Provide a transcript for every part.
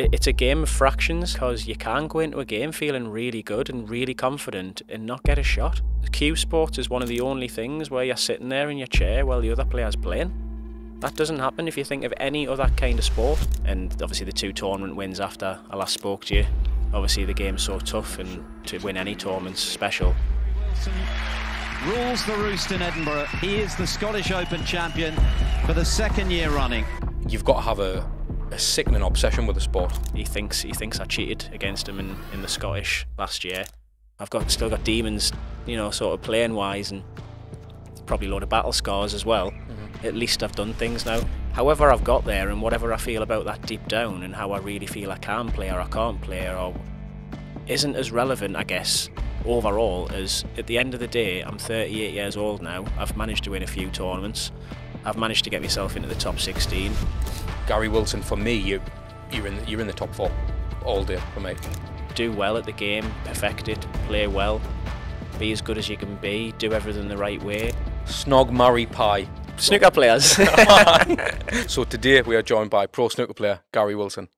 it, it's a game of fractions because you can go into a game feeling really good and really confident and not get a shot. Cue sports is one of the only things where you're sitting there in your chair while the other player's playing. That doesn't happen if you think of any other kind of sport. And obviously the two tournament wins after I last spoke to you. Obviously the game's so tough and to win any tournament's special. Wilson rules the roost in Edinburgh. He is the Scottish Open champion for the second year running. You've got to have a, a sickening obsession with the sport. He thinks he thinks I cheated against him in, in the Scottish last year. I've got still got demons, you know, sort of playing wise and probably a load of battle scars as well. Mm-hmm. At least I've done things now. However I've got there and whatever I feel about that deep down and how I really feel I can play or I can't play or isn't as relevant, I guess, overall as at the end of the day, I'm 38 years old now. I've managed to win a few tournaments. I've managed to get myself into the top 16. Gary Wilson, for me, you, you're in you're in the top four all day for me. Do well at the game, perfect it, play well, be as good as you can be, do everything the right way. Snog, Murray pie. Snooker players. so today we are joined by pro snooker player Gary Wilson.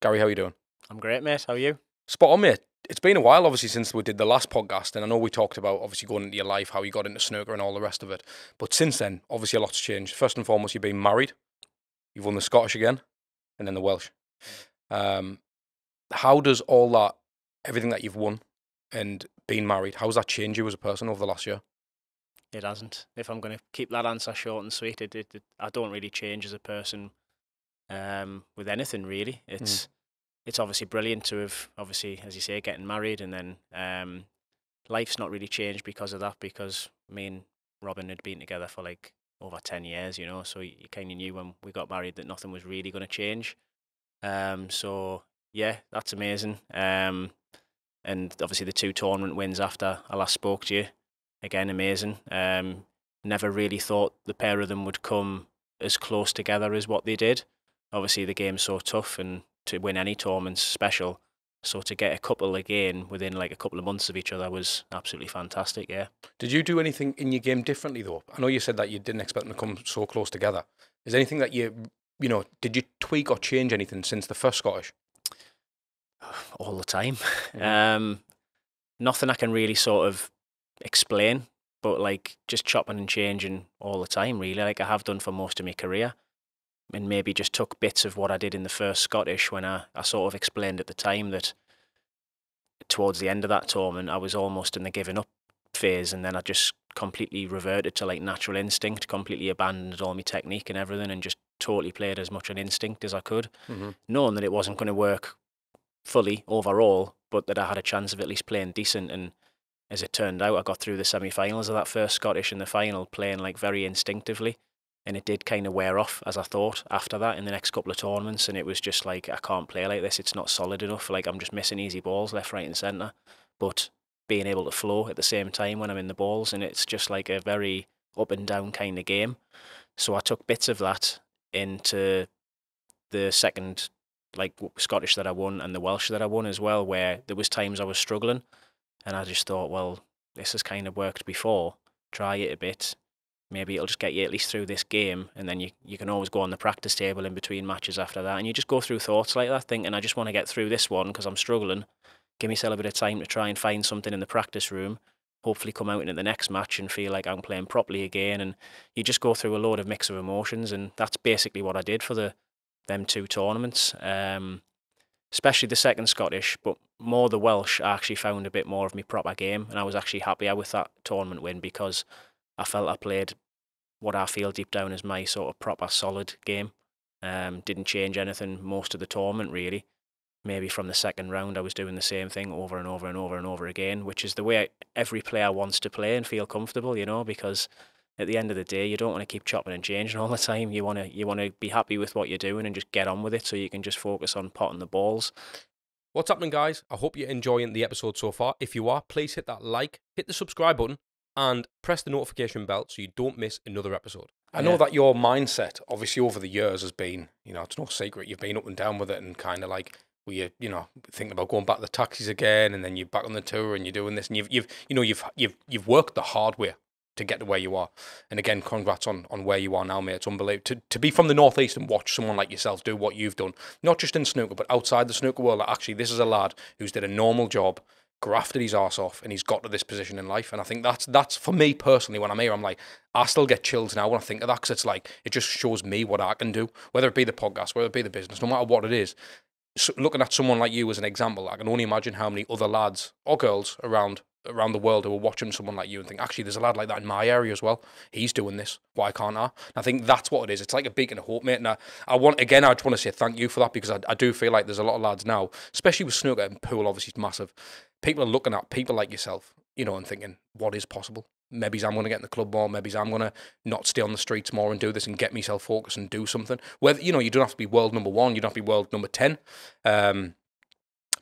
Gary, how are you doing? I'm great, mate. How are you? Spot on, mate it's been a while, obviously, since we did the last podcast, and I know we talked about obviously going into your life, how you got into snooker and all the rest of it. But since then, obviously, a lot's changed. First and foremost, you've been married, you've won the Scottish again, and then the Welsh. Um, how does all that, everything that you've won, and being married, how has that changed you as a person over the last year? It hasn't. If I'm going to keep that answer short and sweet, it, it, it I don't really change as a person um, with anything really. It's mm it's obviously brilliant to have obviously as you say getting married and then um, life's not really changed because of that because me and Robin had been together for like over 10 years you know so you, kind of knew when we got married that nothing was really going to change. Um, so yeah that's amazing. Um, and obviously the two tournament wins after I last spoke to you again amazing. Um, never really thought the pair of them would come as close together as what they did. Obviously the game's so tough and to win any tournament special. So to get a couple again within like a couple of months of each other was absolutely fantastic. Yeah. Did you do anything in your game differently though? I know you said that you didn't expect them to come so close together. Is there anything that you, you know, did you tweak or change anything since the first Scottish? All the time. Yeah. Um, nothing I can really sort of explain, but like just chopping and changing all the time. Really, like I have done for most of my career and maybe just took bits of what I did in the first Scottish when I, I sort of explained at the time that towards the end of that tournament I was almost in the giving up phase and then I just completely reverted to like natural instinct, completely abandoned all my technique and everything and just totally played as much on instinct as I could, mm-hmm. knowing that it wasn't going to work fully overall, but that I had a chance of at least playing decent and as it turned out I got through the semi-finals of that first Scottish in the final playing like very instinctively and it did kind of wear off as I thought after that in the next couple of tournaments and it was just like I can't play like this it's not solid enough like I'm just missing easy balls left right and center but being able to flow at the same time when I'm in the balls and it's just like a very up and down kind of game. So I took bits of that into the second like Scottish that I won and the Welsh that I won as well where there was times I was struggling and I just thought well this has kind of worked before try it a bit maybe it'll just get you at least through this game and then you, you can always go on the practice table in between matches after that and you just go through thoughts like that thinking I just want to get through this one because I'm struggling. Give myself a bit of time to try and find something in the practice room. Hopefully come out in the next match and feel like I'm playing properly again and you just go through a load of mix of emotions and that's basically what I did for the them two tournaments um, especially the second Scottish but more the Welsh I actually found a bit more of my proper game and I was actually happier with that tournament win because I felt I played what I feel deep down is my sort of proper solid game. Um, didn't change anything most of the tournament really. Maybe from the second round, I was doing the same thing over and over and over and over again, which is the way every player wants to play and feel comfortable, you know, because at the end of the day, you don't want to keep chopping and changing all the time. You want to you want to be happy with what you're doing and just get on with it, so you can just focus on potting the balls. What's happening, guys? I hope you're enjoying the episode so far. If you are, please hit that like, hit the subscribe button, and press the notification bell so you don't miss another episode. I know that your mindset, obviously, over the years has been, you know, it's no secret. You've been up and down with it and kind of like, were you, you know, thinking about going back to the taxis again and then you're back on the tour and you're doing this and you've, you've, you know, you've, you've, you've worked the hard way to get to where you are. And again, congrats on, on where you are now, mate. It's unbelievable. To, to be from the Northeast and watch someone like yourself do what you've done, not just in snooker, but outside the snooker world, like actually, this is a lad who's did a normal job, grafted his ass off, and he's got to this position in life. And I think that's, that's for me personally, when I'm here, I'm like, I still get chills now when I think of that because it's like, it just shows me what I can do, whether it be the podcast, whether it be the business, no matter what it is. So looking at someone like you as an example, I can only imagine how many other lads or girls around around the world who are watching someone like you and think, actually, there's a lad like that in my area as well. He's doing this. Why can't I? And I think that's what it is. It's like a beacon of hope, mate. And I, I want, again, I just want to say thank you for that because I, I do feel like there's a lot of lads now, especially with snooker and pool, obviously, it's massive. People are looking at people like yourself, you know, and thinking, what is possible? Maybe I'm going to get in the club more. Maybe I'm going to not stay on the streets more and do this and get myself focused and do something. Whether, you know, you don't have to be world number one, you don't have to be world number 10. Um,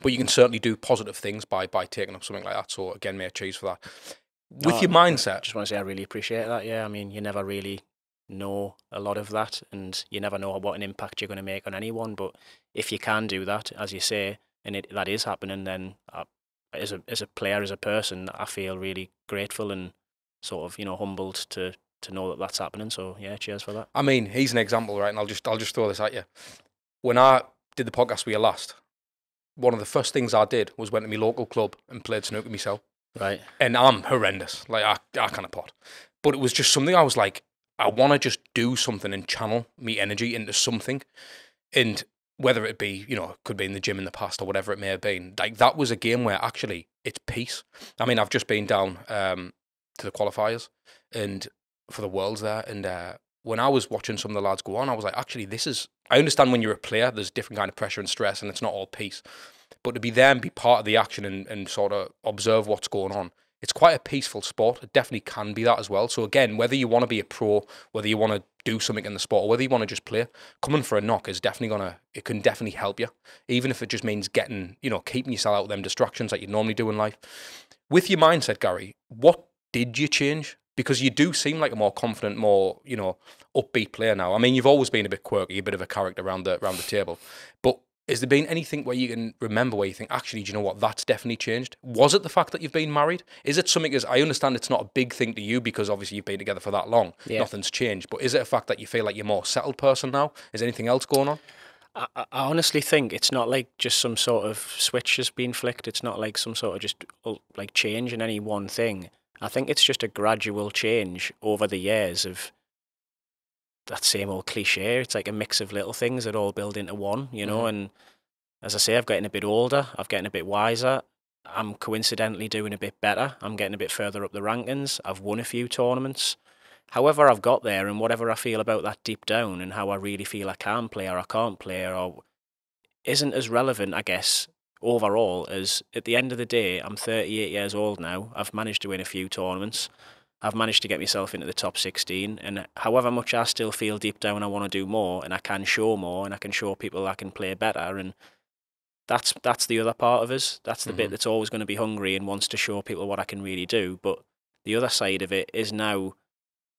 but you can certainly do positive things by by taking up something like that. So again, mate, cheese for that. With No, your mindset, I just want to say I really appreciate that. Yeah, I mean, you never really know a lot of that, and you never know what an impact you're going to make on anyone. But if you can do that, as you say, and it, that is happening, then I, as a as a player, as a person, I feel really grateful and sort of you know humbled to to know that that's happening. So yeah, cheers for that. I mean, he's an example, right? And I'll just I'll just throw this at you. When I did the podcast with you last, one of the first things I did was went to my local club and played snooker myself. Right. And I'm horrendous. Like I I kind of pot. But it was just something I was like, I want to just do something and channel me energy into something. And whether it be, you know, could be in the gym in the past or whatever it may have been, like that was a game where actually it's peace. I mean, I've just been down um, to the qualifiers and for the worlds there, and uh, when I was watching some of the lads go on, I was like, actually, this is. I understand when you're a player, there's different kind of pressure and stress, and it's not all peace. But to be there and be part of the action and, and sort of observe what's going on, it's quite a peaceful sport. It definitely can be that as well. So again, whether you want to be a pro, whether you want to do something in the sport, or whether you want to just play, coming for a knock is definitely gonna. It can definitely help you, even if it just means getting, you know, keeping yourself out of them distractions that you normally do in life. With your mindset, Gary, what did you change? Because you do seem like a more confident, more you know, upbeat player now. I mean, you've always been a bit quirky, a bit of a character around the around the table, but has there been anything where you can remember where you think, actually, do you know what? That's definitely changed. Was it the fact that you've been married? Is it something as I understand it's not a big thing to you because obviously you've been together for that long. Yeah. Nothing's changed. But is it a fact that you feel like you're more settled person now? Is anything else going on? I, I honestly think it's not like just some sort of switch has been flicked. It's not like some sort of just uh, like change in any one thing. I think it's just a gradual change over the years of that same old cliche. It's like a mix of little things that all build into one, you know. Mhm. And as I say, I've gotten a bit older. I've getting a bit wiser. I'm coincidentally doing a bit better. I'm getting a bit further up the rankings. I've won a few tournaments. However, I've got there, and whatever I feel about that deep down, and how I really feel I can play or I can't play, or isn't as relevant, I guess, overall as at the end of the day, I'm 38 years old now. I've managed to win a few tournaments. I've managed to get myself into the top 16, and however much I still feel deep down I want to do more, and I can show more, and I can show people I can play better, and that's that's the other part of us. That's the bit Mhm. that's always going to be hungry and wants to show people what I can really do. But the other side of it is now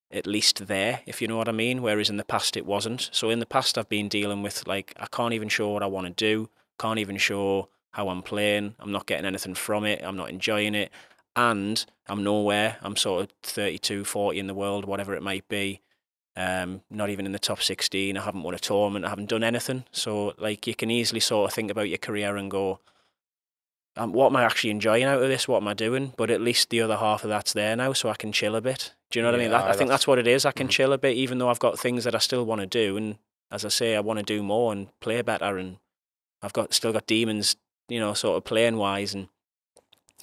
at least there, if you know what I mean. Whereas in the past it wasn't. So in the past I've been dealing with like I can't even show what I want to do, can't even show how I'm playing. I'm not getting anything from it. I'm not enjoying it. And I'm nowhere. I'm sort of 32, 40 in the world, whatever it might be. Um, not even in the top 16. I haven't won a tournament. I haven't done anything. So like you can easily sort of think about your career and go, um, what am I actually enjoying out of this? What am I doing? But at least the other half of that's there now, so I can chill a bit. Do you know what I mean? That, I think that's- that's what it is. I can mhm. chill a bit, even though I've got things that I still want to do. And as I say, I want to do more and play better. And I've got still got demons, you know, sort of playing wise, and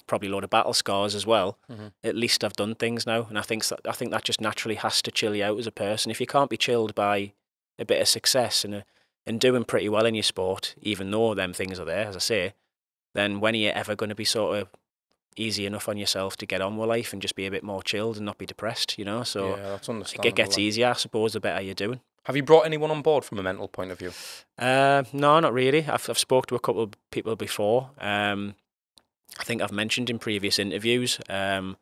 probably a load of battle scars as well. Mhm. At least I've done things now, and I think that I think that just naturally has to chill you out as a person. If you can't be chilled by a bit of success and a, and doing pretty well in your sport, even though them things are there, as I say, then when are you ever going to be sort of easy enough on yourself to get on with life and just be a bit more chilled and not be depressed, you know? So yeah, that's it gets easier, I suppose, the better you're doing. Have you brought anyone on board from a mental point of view? Uh, no, not really. I've I've spoke to a couple of people before. Um, I think I've mentioned in previous interviews. Um,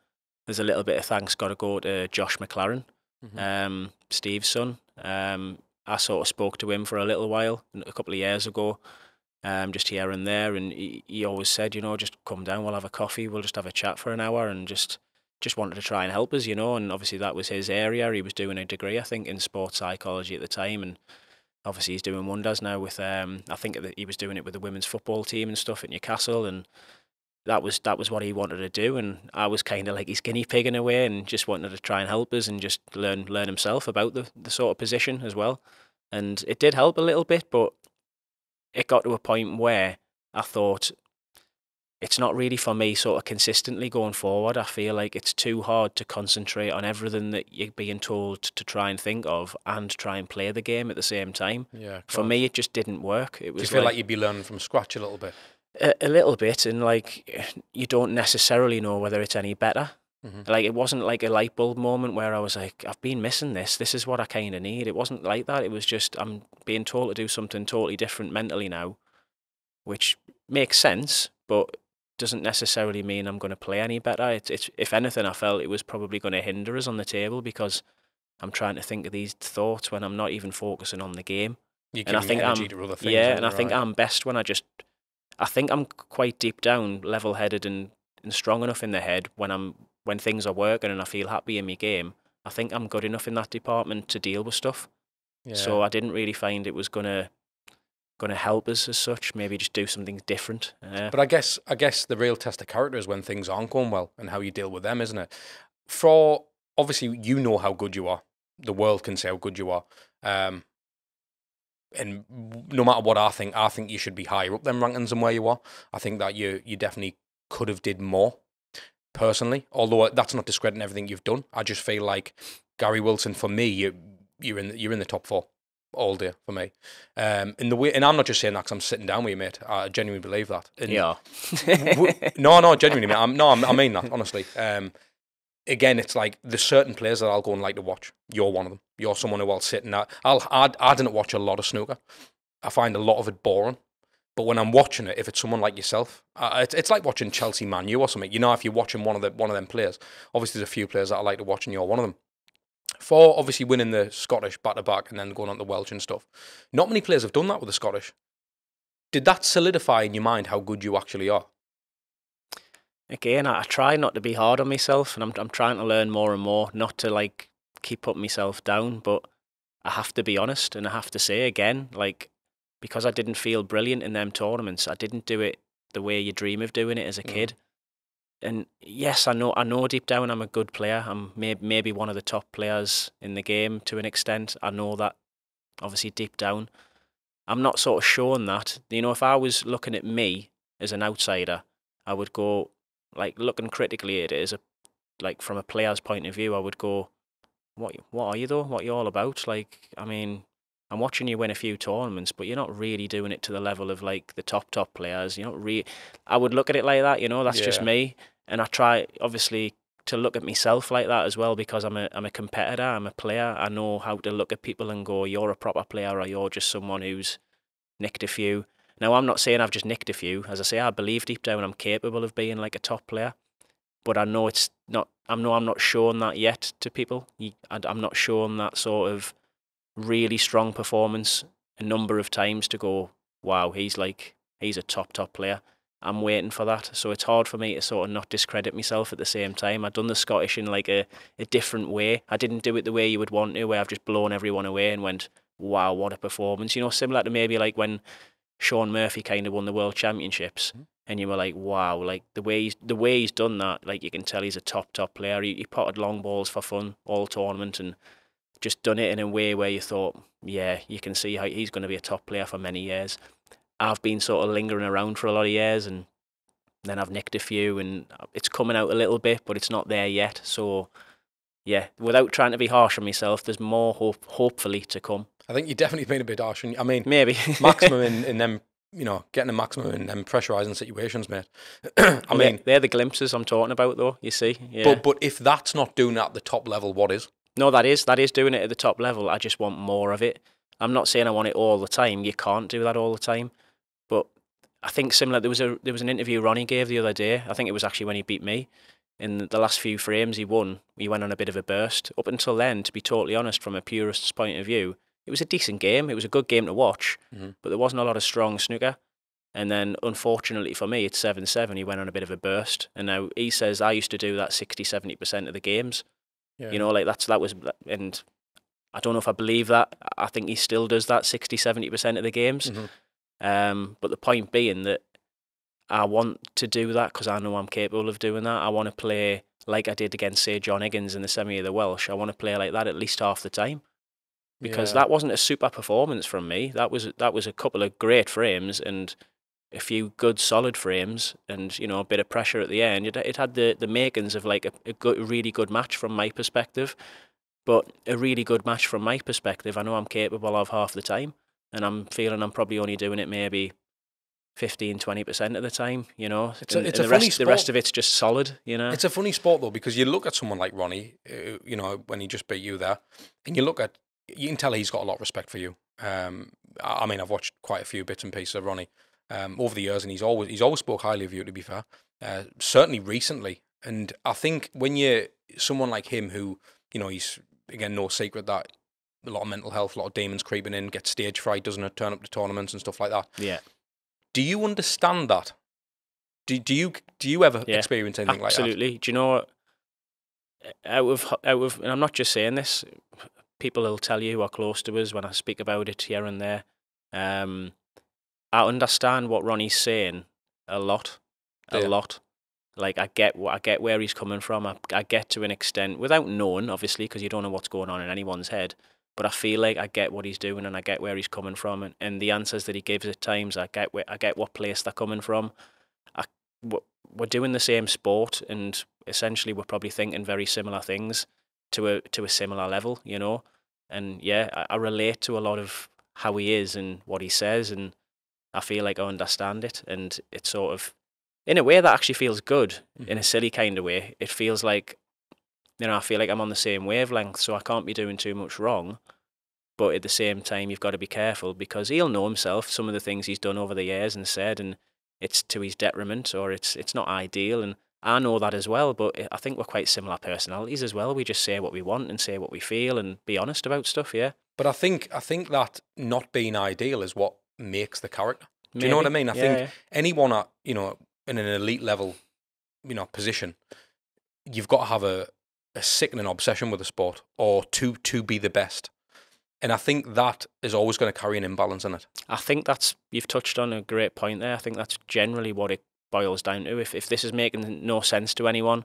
there's a little bit of thanks got to go to Josh McLaren, Mhm. um, Steve's son. Um, I sort of spoke to him for a little while a couple of years ago, um, just here and there, and he, he always said, you know, just come down, we'll have a coffee, we'll just have a chat for an hour, and just just wanted to try and help us, you know. And obviously that was his area. He was doing a degree, I think, in sports psychology at the time, and obviously he's doing wonders now with. Um, I think that he was doing it with the women's football team and stuff at Newcastle, and that was that was what he wanted to do. And I was kind of like his guinea pig in a way, and just wanted to try and help us and just learn learn himself about the the sort of position as well. And it did help a little bit, but it got to a point where I thought it's not really for me sort of consistently going forward. I feel like it's too hard to concentrate on everything that you're being told to try and think of and try and play the game at the same time. Yeah. For me, it just didn't work. It was. do you feel like, like you'd be learning from scratch a little bit? A, a little bit, and like you don't necessarily know whether it's any better. Mhm. Like it wasn't like a light bulb moment where I was like, I've been missing this. This is what I kind of need. It wasn't like that. It was just I'm being told to do something totally different mentally now, which makes sense, but doesn't necessarily mean I'm going to play any better. It's, it's if anything, I felt it was probably going to hinder us on the table because I'm trying to think of these thoughts when I'm not even focusing on the game. You're And I think I'm- to other things. yeah, and I you, think? I'm best when I just, I think I'm quite deep down, level-headed and, and strong enough in the head when I'm when things are working and I feel happy in my game. I think I'm good enough in that department to deal with stuff. yeah. So I didn't really find it was gonna gonna help us as such. Maybe just do something different. Uh, But I guess I guess the real test of character is when things aren't going well and how you deal with them, isn't it? For obviously you know how good you are. The world can say how good you are. Um, and no matter what I think, I think you should be higher up them rankings than where you are. I think that you you definitely could have did more personally. Although that's not discrediting everything you've done. I just feel like Gary Wilson for me, you you're in the, you're in the top four all day for me. Um, in the way, and I'm not just saying that because I'm sitting down with you, mate. I genuinely believe that. And yeah. w- no, no, genuinely, mate. I'm, no, I'm, I mean that honestly. Um, again, it's like there's certain players that I'll go and like to watch. You're one of them. You're someone who I'll sit and I'll I, I didn't watch a lot of snooker. I find a lot of it boring. But when I'm watching it, if it's someone like yourself, uh, it's, it's like watching Chelsea Man U or something. You know, if you're watching one of the one of them players, obviously there's a few players that I like to watch, and you're one of them. For obviously winning the Scottish back to back and then going on to Welsh and stuff, not many players have done that with the Scottish. Did that solidify in your mind how good you actually are? Again, I, I try not to be hard on myself, and I'm I'm trying to learn more and more, not to like keep putting myself down, but I have to be honest, and I have to say again, like because I didn't feel brilliant in them tournaments, I didn't do it the way you dream of doing it as a Mm. kid. And yes, I know I know deep down I'm a good player. I'm maybe maybe one of the top players in the game to an extent. I know that obviously deep down. I'm not sort of showing that. You know, if I was looking at me as an outsider, I would go like looking critically at it as a like from a player's point of view, I would go, What what are you though? What are you all about? Like, I mean, I'm watching you win a few tournaments, but you're not really doing it to the level of like the top top players. You're not really. I would look at it like that. You know, that's just me, and I try obviously to look at myself like that as well because I'm a I'm a competitor. I'm a player. I know how to look at people and go, "You're a proper player," or "You're just someone who's nicked a few." Now, I'm not saying I've just nicked a few. As I say, I believe deep down I'm capable of being like a top player, but I know it's not. I know I'm not showing that yet to people. I'm not showing that sort of really strong performance a number of times to go, wow, he's like he's a top top player. I'm waiting for that, so it's hard for me to sort of not discredit myself at the same time. I've done the Scottish in like a, a different way. I didn't do it the way you would want to, where I've just blown everyone away and went, wow, what a performance. You know, similar to maybe like when Shaun Murphy kind of won the World Championships, mm-hmm. and you were like, wow, like the way he's the way he's done that, like you can tell he's a top top player. He, he potted long balls for fun all tournament and just done it in a way where you thought, yeah, you can see how he's going to be a top player for many years. I've been sort of lingering around for a lot of years, and then I've nicked a few, and it's coming out a little bit, but it's not there yet. So, yeah, without trying to be harsh on myself, there's more hope, hopefully, to come. I think you've definitely been a bit harsh. and- I mean, Maybe maximum in, in them, you know, getting a maximum in them pressurizing situations, mate. I Well, mean, they're, they're the glimpses I'm talking about, though. You see, yeah. but but if that's not doing it at the top level, what is? No, that is that is doing it at the top level. I just want more of it. I'm not saying I want it all the time. You can't do that all the time. But I think similar. There was a there was an interview Ronnie gave the other day. I think it was actually when he beat me. In the last few frames he won, he went on a bit of a burst. Up until then, to be totally honest, from a purist's point of view, it was a decent game. It was a good game to watch, Mhm. but there wasn't a lot of strong snooker. And then, unfortunately for me, it's 7 7. He went on a bit of a burst. And now he says, I used to do that 60 70% of the games. Yeah. You know, like that's that was, and I don't know if I believe that. I think he still does that 60 70% of the games. Mhm. Um, but the point being that I want to do that because I know I'm capable of doing that. I want to play like I did against, say, John Higgins in the semi of the Welsh. I want to play like that at least half the time because Yeah. that wasn't a super performance from me. That was that was a couple of great frames and a few good solid frames and you know a bit of pressure at the end. It, it had the the makings of like a, a good, really good match from my perspective, but a really good match from my perspective. I know I'm capable of half the time, and I'm feeling I'm probably only doing it maybe 15 20 percent of the time. You know, It's a- it's and the rest the rest of it's just solid. You know, It's a funny sport though because you look at someone like Ronnie, uh, you know, when he just beat you there, and you look at, you can tell he's got a lot of respect for you. Um, I mean, I've watched quite a few bits and pieces of Ronnie um, over the years, and he's always he's always spoke highly of you. To be fair, uh, certainly recently, and I think when you're someone like him, who you know, he's again no secret that a lot of mental health, a lot of demons creeping in, gets stage fright, doesn't it? Turn up to tournaments and stuff like that. yeah, Do you understand that? Do, do you do you ever Yeah, experience anything like that? Absolutely. Do you know what? Out of out of, and I'm not just saying this. People will tell you who are close to us when I speak about it here and there. Um, I understand what Ronnie's saying a lot, a Yeah. lot. Like I get what I get where he's coming from. I, I get to an extent without knowing, obviously, because you don't know what's going on in anyone's head. But I feel like I get what he's doing and I get where he's coming from, and, and the answers that he gives at times, I get where I get what place they're coming from. I we're doing the same sport, and essentially we're probably thinking very similar things to a to a similar level, you know. And yeah, I, I relate to a lot of how he is and what he says, and I feel like I understand it, and it's sort of in a way that actually feels good mm-hmm. in a silly kind of way. It feels like you know I feel like I'm on the same wavelength, so I can't be doing too much wrong. But at the same time, you've got to be careful because he'll know himself some of the things he's done over the years and said, and it's to his detriment or it's it's not ideal. And I know that as well. But I think we're quite similar personalities as well. We just say what we want and say what we feel and be honest about stuff. Yeah. But I think I think that not being ideal is what makes the character. Do you know what I mean? I Yeah, think yeah. anyone at you know in an elite level, you know, position, you've got to have a, a sickening obsession with the sport or to to be the best. And I think that is always going to carry an imbalance in it. I think that's you've touched on a great point there. I think that's generally what it boils down to. If if this is making no sense to anyone,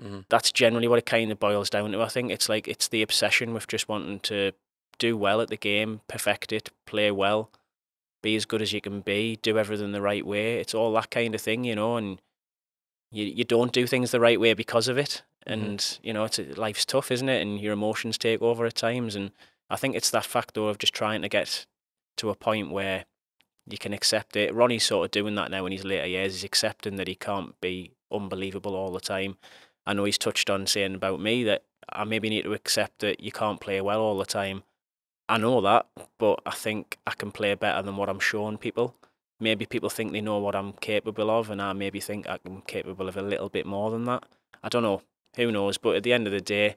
Mhm. that's generally what it kind of boils down to. I think it's like it's the obsession with just wanting to do well at the game, perfect it, play well, be as good as you can be, do everything the right way. It's all that kind of thing, you know, and you you don't do things the right way because of it. And you know, it's life's tough, isn't it? And your emotions take over at times. And I think it's that factor of just trying to get to a point where you can accept it. Ronnie's sort of doing that now in his later years. He's accepting that he can't be unbelievable all the time. I know he's touched on saying about me that I maybe need to accept that you can't play well all the time. I know that, but I think I can play better than what I'm showing people. Maybe people think they know what I'm capable of, and I maybe think I'm capable of a little bit more than that. I don't know. Who knows? But at the end of the day,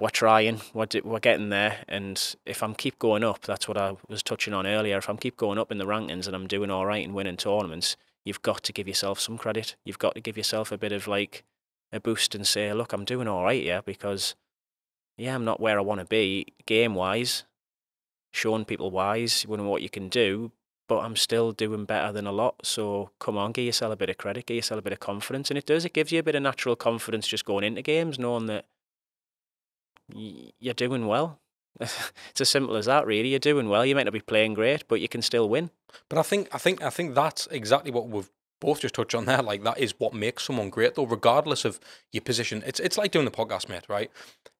we're trying. We're, we're getting there. And if I'm keep going up, that's what I was touching on earlier. If I'm keep going up in the rankings and I'm doing all right and winning tournaments, you've got to give yourself some credit. You've got to give yourself a bit of like a boost and say, look, I'm doing all right, yeah, because yeah, I'm not where I want to be game wise, showing people wise, know what you can do, but I'm still doing better than a lot. So come on, give yourself a bit of credit, give yourself a bit of confidence. And it does, it gives you a bit of natural confidence just going into games, knowing that you're doing well. it's as simple as that, really. You're doing well. You might not be playing great, but you can still win. But I think I think I think that's exactly what we've both just touched on there. Like that is what makes someone great, though, regardless of your position. It's it's like doing the podcast, mate. Right?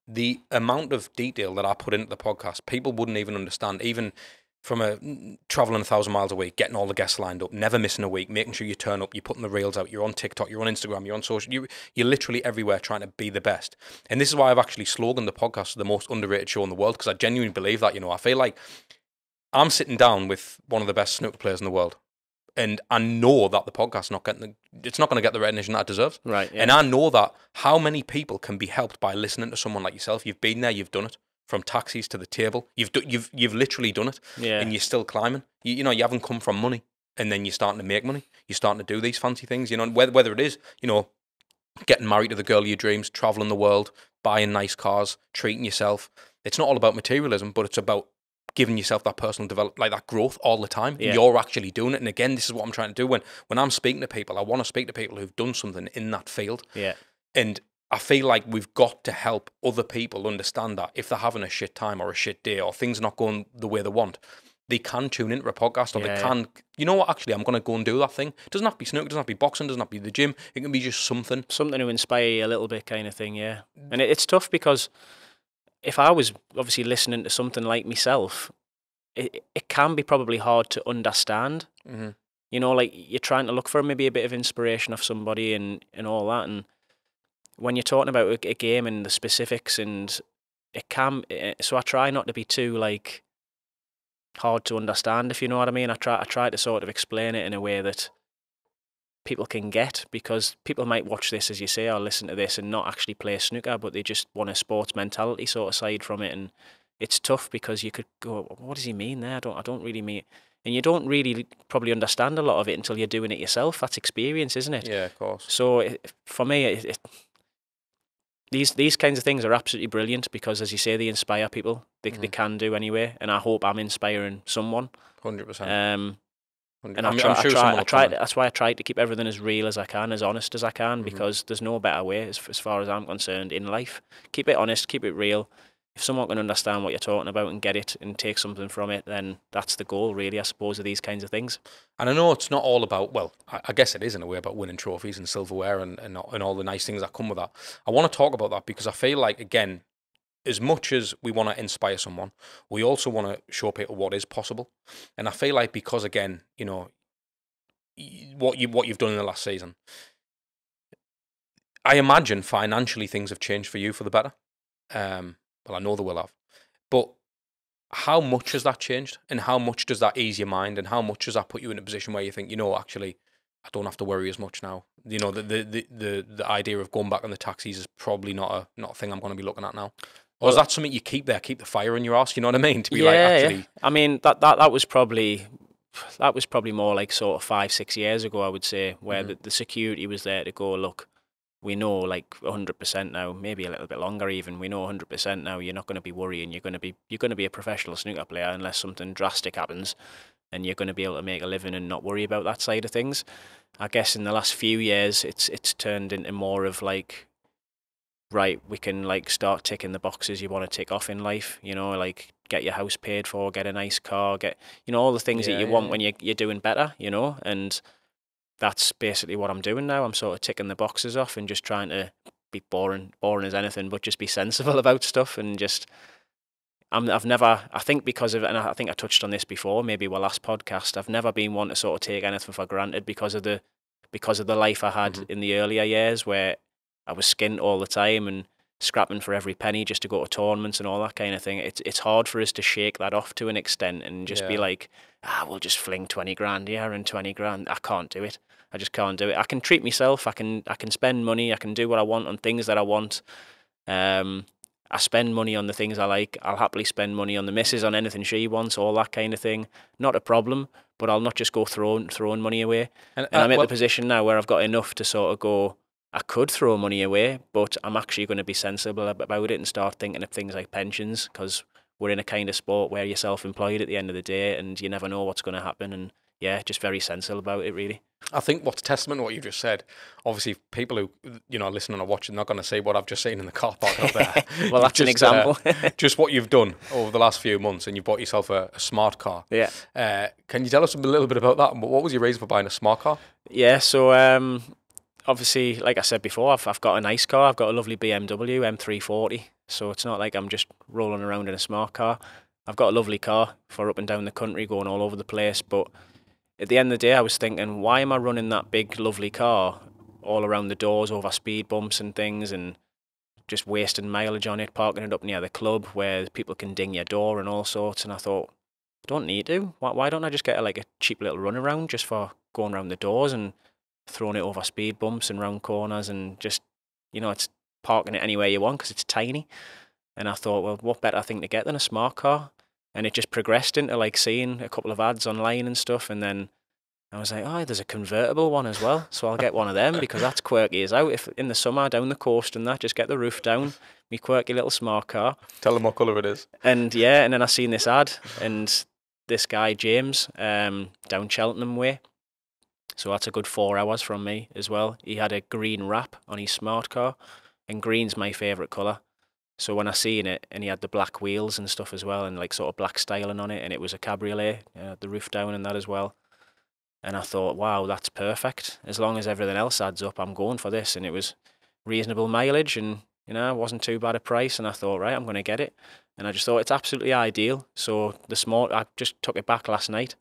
The amount of detail that I put into the podcast, people wouldn't even understand. Even from a traveling a thousand miles a week, getting all the guests lined up, never missing a week, making sure you turn up, you're putting the reels out, you're on TikTok, you're on Instagram, you're on social, you you're literally everywhere trying to be the best. And this is why I've actually sloganed the podcast as the most underrated show in the world because I genuinely believe that. You know, I feel like I'm sitting down with one of the best snooker players in the world, and I know that the podcast's not getting the, it's not going to get the recognition that it deserves. Right. Yeah. And I know that how many people can be helped by listening to someone like yourself. You've been there, you've done it. From taxis to the table, you've do, you've you've literally done it, yeah. and you're still climbing. You, you know, you haven't come from money. and then you're starting to make money. You're starting to do these fancy things. You know, whether whether it is, you know, getting married to the girl of your dreams, traveling the world, buying nice cars, treating yourself. It's not all about materialism, but it's about giving yourself that personal develop like that growth all the time. Yeah. You're actually doing it. And again, this is what I'm trying to do when when I'm speaking to people. I want to speak to people who've done something in that field. Yeah. And I feel like we've got to help other people understand that if they're having a shit time or a shit day or things not going the way they want, they can tune into a podcast or Yeah, they yeah. can, you know what, actually, I'm going to go and do that thing. It doesn't have to be snooker, it doesn't have to be boxing, it doesn't have to be the gym. It can be just something. something to inspire you a little bit kind of thing yeah and it, it's tough because if i was obviously listening to something like myself it, it can be probably hard to understand Mhm. you know like you're trying to look for maybe a bit of inspiration of somebody and and all that and when you're talking about a, a game and the specifics and it can eh, so i try not to be too like hard to understand if you know what i mean. I try i try to sort of explain it in a way that people can get because people might watch this as you say or listen to this and not actually play snooker but they just want a sports mentality sort of side from it. And it's tough because you could go what does he mean there? I don't i don't really mean and you don't really probably understand a lot of it until you're doing it yourself. That's experience isn't it? Yeah, of course. so it, for me it, it, these these kinds of things are absolutely brilliant because as you say they inspire people they, they Mhm. can do anyway and i hope i'm inspiring someone 100%. um And and I I'm, sure I try, I try, that's why I try to keep everything as real as I can, as honest as I can, Mhm. because there's no better way, as, as far as I'm concerned, in life. Keep it honest, keep it real. If someone can understand what you're talking about and get it and take something from it, then that's the goal, really, I suppose, of these kinds of things. And I know it's not all about, well, I, guess it is in a way about winning trophies and silverware and, and, and all the nice things that come with that. I want to talk about that because I feel like, again, as much as we want to inspire someone, we also want to show people what is possible. And I feel like because, again, you know, what you what you've done in the last season, I imagine financially things have changed for you for the better. Um, well, I know they will have, but how much has that changed, and how much does that ease your mind, and how much does that put you in a position where you think, you know, actually, I don't have to worry as much now. You know, the the the the, the idea of going back on the taxis is probably not a not a thing I'm going to be looking at now. Or is that something you keep there, keep the fire in your ass? You know what I mean? To be yeah, like, yeah. actually, I mean, that, that, that was probably that was probably more like sort of five, six years ago, I would say, where Mhm. the, the security was there to go, look, we know like 100% now, maybe a little bit longer even, we know 100% now you're not going to be worrying, you're going to be you're going to be a professional snooker player unless something drastic happens and you're going to be able to make a living and not worry about that side of things. I guess in the last few years it's it's turned into more of like right, we can like start ticking the boxes you want to tick off in life, you know, like get your house paid for, get a nice car, get you know all the things Yeah, that you yeah, want when you you're doing better, you know, and that's basically what I'm doing now. I'm sort of ticking the boxes off and just trying to be boring, boring as anything, but just be sensible about stuff and just. I'm, I've never, I think because of, and I think I touched on this before, maybe our last podcast. I've never been one to sort of take anything for granted because of the, because of the life I had Mhm. in the earlier years where I was skint all the time and scrapping for every penny just to go to tournaments and all that kind of thing. It's it's hard for us to shake that off to an extent and just be like, ah, we'll just fling twenty grand here and twenty grand. I can't do it. I just can't do it. I can treat myself. I can I can spend money. I can do what I want on things that I want. Um, I spend money on the things I like. I'll happily spend money on the missus on anything she wants, all that kind of thing. Not a problem. But I'll not just go throwing throwing money away. and, And uh, I'm at well, the position now where I've got enough to sort of go, I could throw money away, but I'm actually going to be sensible about it and start thinking of things like pensions because we're in a kind of sport where you're self employed at the end of the day and you never know what's going to happen. And yeah, just very sensible about it, really. I think what's testament to what you just said. Obviously, people who you know are listening or watching are not going to see what I've just seen in the car park up there. well, that's an just, uh, example. just what you've done over the last few months, and you've bought yourself a, a smart car. yeah. Uh, can you tell us a little bit about that? What was your reason for buying a smart car? Yeah, so um, obviously, like I said before, I've, I've got a nice car. I've got a lovely BMW M340. So it's not like I'm just rolling around in a smart car. I've got a lovely car for up and down the country, going all over the place. But at the end of the day, I was thinking, why am I running that big, lovely car all around the doors, over speed bumps and things, and just wasting mileage on it, parking it up near the club where people can ding your door and all sorts? And I thought, I don't need to. Why, why don't I just get a, like a cheap little run around just for going around the doors and throwing it over speed bumps and round corners and just, you know, it's parking it anywhere you want because it's tiny. And I thought, well, what better thing to get than a smart car? And it just progressed into like seeing a couple of ads online and stuff. And then I was like, oh, there's a convertible one as well, so I'll get one of them because that's quirky as out. If in the summer down the coast and that, just get the roof down, me quirky little smart car. Tell them what colour it is. And yeah, and then I seen this ad, and this guy James, um, down Cheltenham way. So that's a good four hours from me as well. He had a green wrap on his smart car, and green's my favourite colour. So when I seen it, and he had the black wheels and stuff as well, and like sort of black styling on it, and it was a cabriolet, uh, the roof down and that as well. And I thought, wow, that's perfect. As long as everything else adds up, I'm going for this. And it was reasonable mileage and, you know, wasn't too bad a price. And I thought, right, I'm going to get it. And I just thought it's absolutely ideal. So the small, I just took it back last night,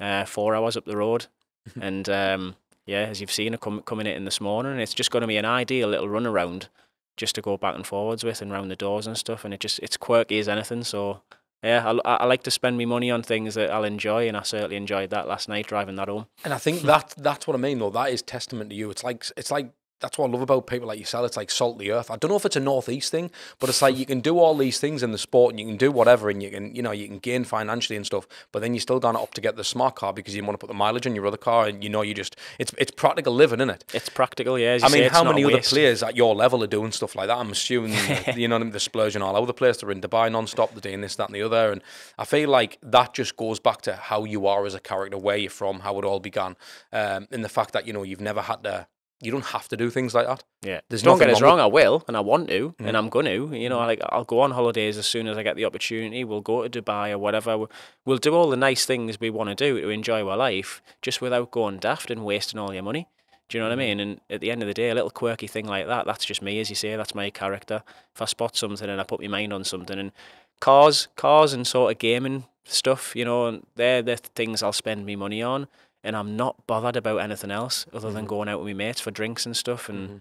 uh, four hours up the road. and um, yeah, as you've seen, come, coming in this morning. And it's just going to be an ideal little run around just to go back and forwards with and round the doors and stuff. And it just, it's quirky as anything. So yeah, I, I like to spend my money on things that I'll enjoy, and I certainly enjoyed that last night driving that home. And I think that that's what I mean, though. That is testament to you. It's like it's like that's what I love about people like yourself. It's like salt the earth. I don't know if it's a northeast thing, but it's like you can do all these things in the sport and you can do whatever and you can, you know, you can gain financially and stuff, but then you're still gone up to get the smart car because you want to put the mileage on your other car and you know you just it's it's practical living, isn't it? It's practical, yeah. I mean, say, how many other players at your level are doing stuff like that? I'm assuming you know the splurging all over the place. They're in Dubai non-stop. They're doing this, that, and the other. And I feel like that just goes back to how you are as a character, where you're from, how it all began, um, and the fact that you know you've never had to you don't have to do things like that. Yeah, there's don't get us wrong. I will, and I want to, mm. and I'm going to. You know, mm. like I'll go on holidays as soon as I get the opportunity. We'll go to Dubai or whatever. We'll do all the nice things we want to do to enjoy our life, just without going daft and wasting all your money. Do you know what I mm. mean? And at the end of the day, a little quirky thing like that, that's just me, as you say. That's my character. If I spot something and I put my mind on something, and cars, cars, and sort of gaming stuff, you know, they're the things I'll spend my money on and I'm not bothered about anything else other than mm-hmm. going out with my mates for drinks and stuff and mm-hmm.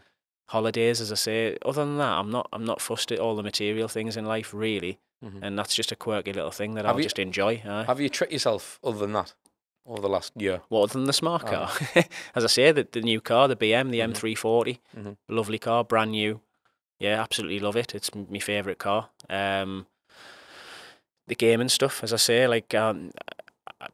holidays. As I say, other than that, I'm not I'm not fussed at all the material things in life really, mm-hmm. and that's just a quirky little thing that have I'll you, just enjoy. Aye. Have you tricked yourself other than that? Over the last year, what other than the smart car? As I say, the, the new car, the BM, the M340, mm-hmm. mm-hmm. lovely car, brand new. Yeah, absolutely love it. It's my favourite car. Um, the gaming stuff, as I say, like um,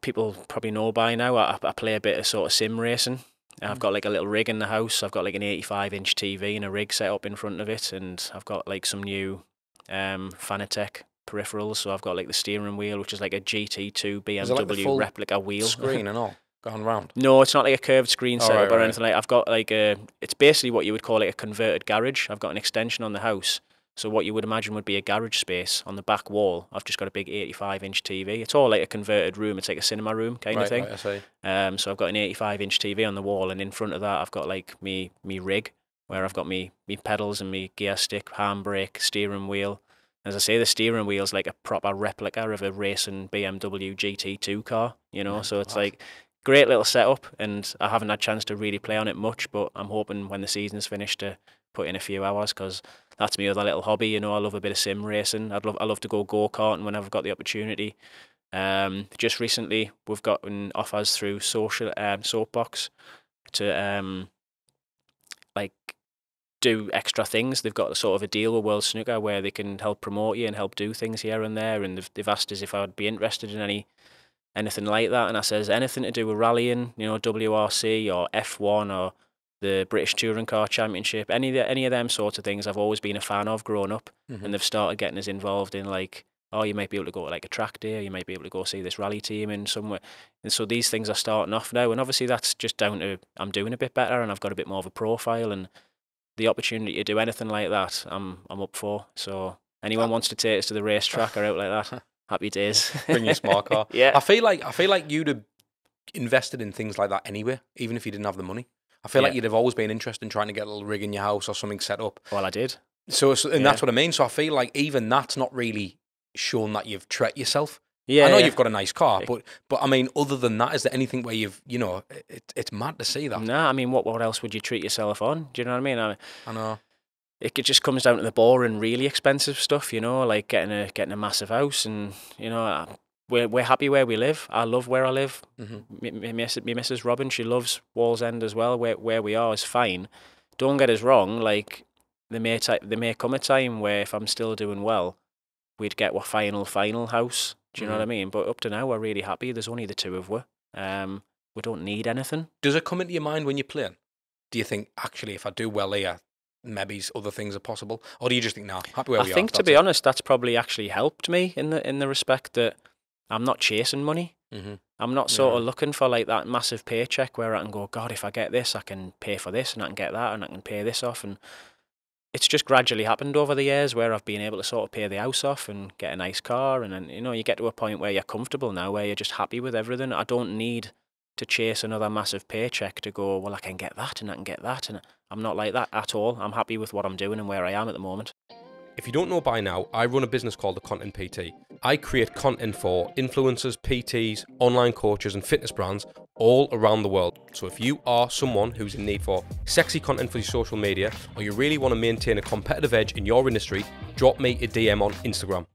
people probably know by now. I, I play a bit of sort of sim racing. I've mm. got like a little rig in the house. I've got like an 85 inch TV and a rig set up in front of it, and I've got like some new um, Fanatec peripherals. So I've got like the steering wheel, which is like a GT2 BMW like replica wheel. Screen and all gone round. No, it's not like a curved screen setup right, or right. anything like. I've got like a. It's basically what you would call like a converted garage. I've got an extension on the house, so what you would imagine would be a garage space on the back wall, I've just got a big 85 inch TV. It's all like a converted room. It's like a cinema room kind right, of thing. Right, I see. Um, so I've got an 85 inch TV on the wall, and in front of that, I've got like me me rig where I've got me me pedals and me gear stick, handbrake, steering wheel. As I say, the steering wheel's like a proper replica of a racing BMW GT2 car. You know, yeah, so it's like great little setup, and I haven't had a chance to really play on it much, but I'm hoping when the season's finished to put in a few hours because that's my other little hobby. You know, I love a bit of sim racing. I'd love I love to go go karting whenever I've got the opportunity. Um, just recently, we've gotten offers through social um, soapbox to um, like do extra things. They've got a sort of a deal with World Snooker where they can help promote you and help do things here and there. And they've, they've asked us if I'd be interested in any anything like that. And I says anything to do with rallying, you know, WRC or F1 or the British Touring Car Championship, any of the, any of them sorts of things, I've always been a fan of growing up, mm-hmm. and they've started getting us involved in like, oh, you might be able to go to like a track day, you might be able to go see this rally team in somewhere, and so these things are starting off now, and obviously that's just down to I'm doing a bit better and I've got a bit more of a profile, and the opportunity to do anything like that, I'm I'm up for. So anyone wants to take us to the racetrack or out like that, happy days. Bring your smart car. yeah, I feel like I feel like you'd have invested in things like that anyway, even if you didn't have the money. I feel yeah. like you'd have always been interested in trying to get a little rig in your house or something set up. Well, I did. So, so and yeah. that's what I mean. So I feel like even that's not really shown that you've treated yourself. Yeah, I know yeah. you've got a nice car, but but I mean, other than that, is there anything where you've you know it, it's mad to see that? No, nah, I mean, what what else would you treat yourself on? Do you know what I mean? I, I know. It just comes down to the boring, really expensive stuff, you know, like getting a getting a massive house, and you know, we're we're happy where we live. I love where I live. Mm-hmm. Me, me, Mrs. Robin, she loves Wallsend as well. Where where we are is fine. Don't get us wrong. Like there may t- there may come a time where if I'm still doing well, we'd get our final final house. Do you mm-hmm. know what I mm-hmm. mean? But up to now, we're really happy. There's only the two of us. Um, we don't need anything. Does it come into your mind when you're playing? Do you think actually, if I do well here, maybe other things are possible, or do you just think, nah, happy where I we are? I think, to be honest, that's probably actually helped me in the in the respect that I'm not chasing money. hmm I'm not sort Yeah. of looking for like that massive paycheck where I can go, God, if I get this, I can pay for this, and I can get that, and I can pay this off, and it's just gradually happened over the years where I've been able to sort of pay the house off and get a nice car, and then you know you get to a point where you're comfortable now, where you're just happy with everything. I don't need to chase another massive paycheck to go, well, I can get that and I can get that, and I'm not like that at all. I'm happy with what I'm doing and where I am at the moment. If you don't know by now, I run a business called the Content PT. I create content for influencers, PTs, online coaches, and fitness brands all around the world. So if you are someone who's in need for sexy content for your social media, or you really want to maintain a competitive edge in your industry, drop me a DM on Instagram.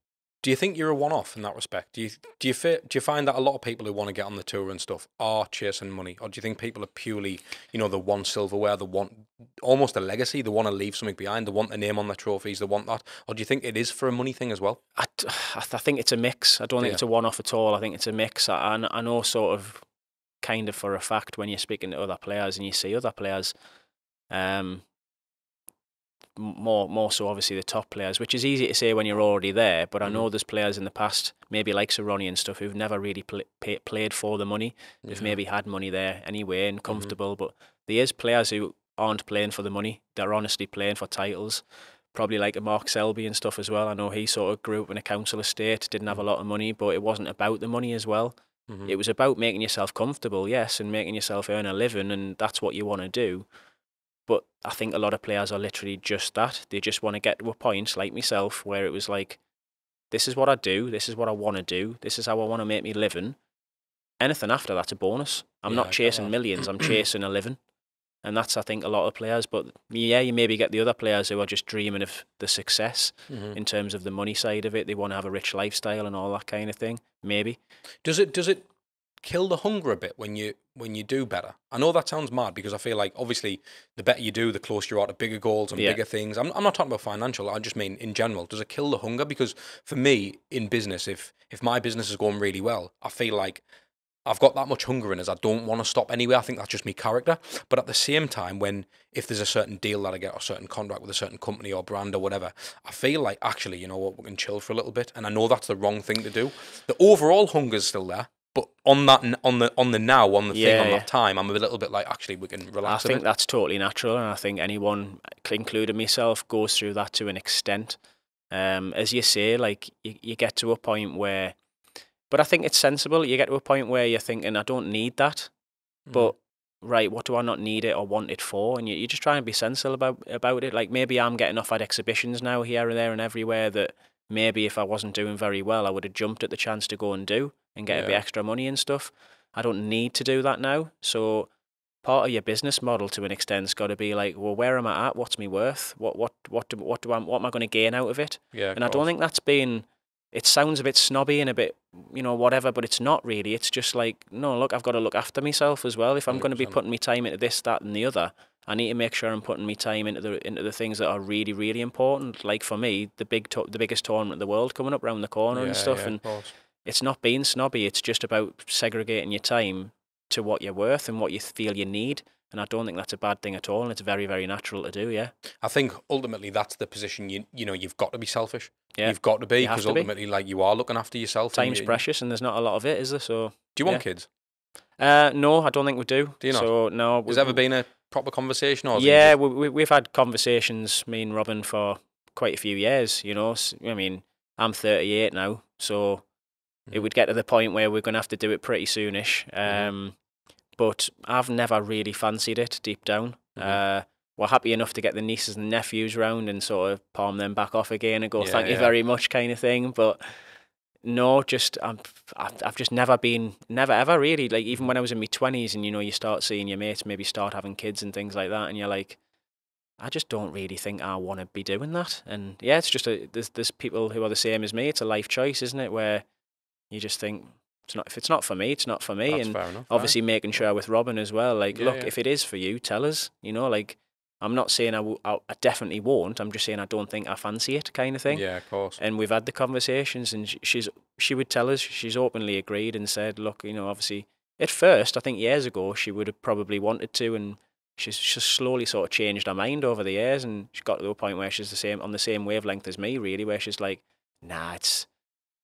Do you think you're a one-off in that respect? Do you do you fi- do you find that a lot of people who want to get on the tour and stuff are chasing money, or do you think people are purely, you know, the one silverware, the want almost a legacy, they want to leave something behind, they want the name on their trophies, they want that, or do you think it is for a money thing as well? I, I th- I think it's a mix. I don't think Yeah. it's a one off at all. I think it's a mix. I, I I know sort of kind of for a fact when you're speaking to other players and you see other players, um, more more so obviously the top players, which is easy to say when you're already there. But I mm. know there's players in the past, maybe like Sir Ronnie and stuff, who've never really pl- pay, played for the money. They've Yeah. maybe had money there anyway and mm-hmm. comfortable. But there is players who aren't playing for the money. They're honestly playing for titles probably like Mark Selby and stuff as well. I know he sort of grew up in a council estate, didn't have a mm-hmm. lot of money, but it wasn't about the money as well. Mhm. It was about making yourself comfortable, yes, and making yourself earn a living, and that's what you want to do. But I think a lot of players are literally just that. They just want to get to a point, like myself, where it was like, this is what I do, this is what I want to do, this is how I want to make me living. Anything after that's a bonus. I'm Yeah, not chasing millions, I'm chasing a living. And that's, I think, a lot of players. But yeah, you maybe get the other players who are just dreaming of the success Mhm. in terms of the money side of it. They want to have a rich lifestyle and all that kind of thing. Maybe. Does it does it kill the hunger a bit when you when you do better? I know that sounds mad because I feel like obviously the better you do, the closer you are to bigger goals and Yeah. bigger things. I'm I'm not talking about financial. I just mean in general. Does it kill the hunger? Because for me in business, if if my business is going really well, I feel like I've got that much hunger in us. I don't want to stop anywhere. I think that's just me character. But at the same time, when if there's a certain deal that I get or a certain contract with a certain company or brand or whatever, I feel like actually, you know what, we can chill for a little bit. And I know that's the wrong thing to do. The overall hunger's still there, but on that on the on the now on the thing on yeah. that time, I'm a little bit like actually we can relax. a think bit. that's totally natural. And I think anyone, including myself, goes through that to an extent. Um, as you say, like you, you get to a point where, but I think it's sensible. You get to a point where you're thinking, I don't need that. Mm. but right, what do I not need it or want it for? And you, you just try and be sensible about about it. Like maybe I'm getting off at exhibitions now here and there and everywhere that maybe if I wasn't doing very well, I would have jumped at the chance to go and do and get a bit extra money and stuff. I don't need to do that now. So part of your business model to an extent's got to be like, well, where am I at? What's me worth? What what what do, what do I what am I going to gain out of it? yeah, And I don't think that's been. It sounds a bit snobby and a bit, you know, whatever, but it's not really. It's just like, no, look, I've got to look after myself as well. If I'm going to be putting my time into this, that, and the other, I need to make sure I'm putting my time into the into the things that are really, really important. Like for me, the big, to- the biggest tournament in the world coming up round the corner and stuff. and it's not being snobby. It's just about segregating your time to what you're worth and what you feel you need. And I don't think that's a bad thing at all. And it's very, very natural to do. Yeah. I think ultimately that's the position you you know you've got to be selfish. Yeah, You've got to be because to be. ultimately like you are looking after yourself. and Time's you- precious, and there's not a lot of it, is there? So. Do you want yeah. kids? Uh, no, I don't think we do. Do you not? So no, Has we- ever been a proper conversation or? Yeah, we, we we've had conversations, me and Robin, for quite a few years. You know, I mean, I'm 38 now, so it Mhm. would get to the point where we're going to have to do it pretty soonish. Mhm. Um, but I've never really fancied it deep down. Mhm. Uh, we're happy enough to get the nieces and nephews round and sort of palm them back off again and go, Yeah, thank you very much, kind of thing. But no, just I've, I've just never been, never ever really. Like even when I was in my twenties, and you know, you start seeing your mates maybe start having kids and things like that, and you're like, I just don't really think I want to be doing that. And yeah, it's just a there's there's people who are the same as me. It's a life choice, isn't it? Where you just think it's not if it's not for me, it's not for me. That's and enough. obviously making sure with Robin as well. Like, Yeah, look, yeah. if it is for you, tell us. You know, like I'm not saying I, w- I definitely won't. I'm just saying I don't think I fancy it, kind of thing. Yeah, of course. And we've had the conversations, and sh- she's she would tell us she's openly agreed and said, look, you know, obviously at first, I think years ago, she would have probably wanted to, and she's just slowly sort of changed her mind over the years, and she got to the point where she's the same on the same wavelength as me, really, where she's like, nah, it's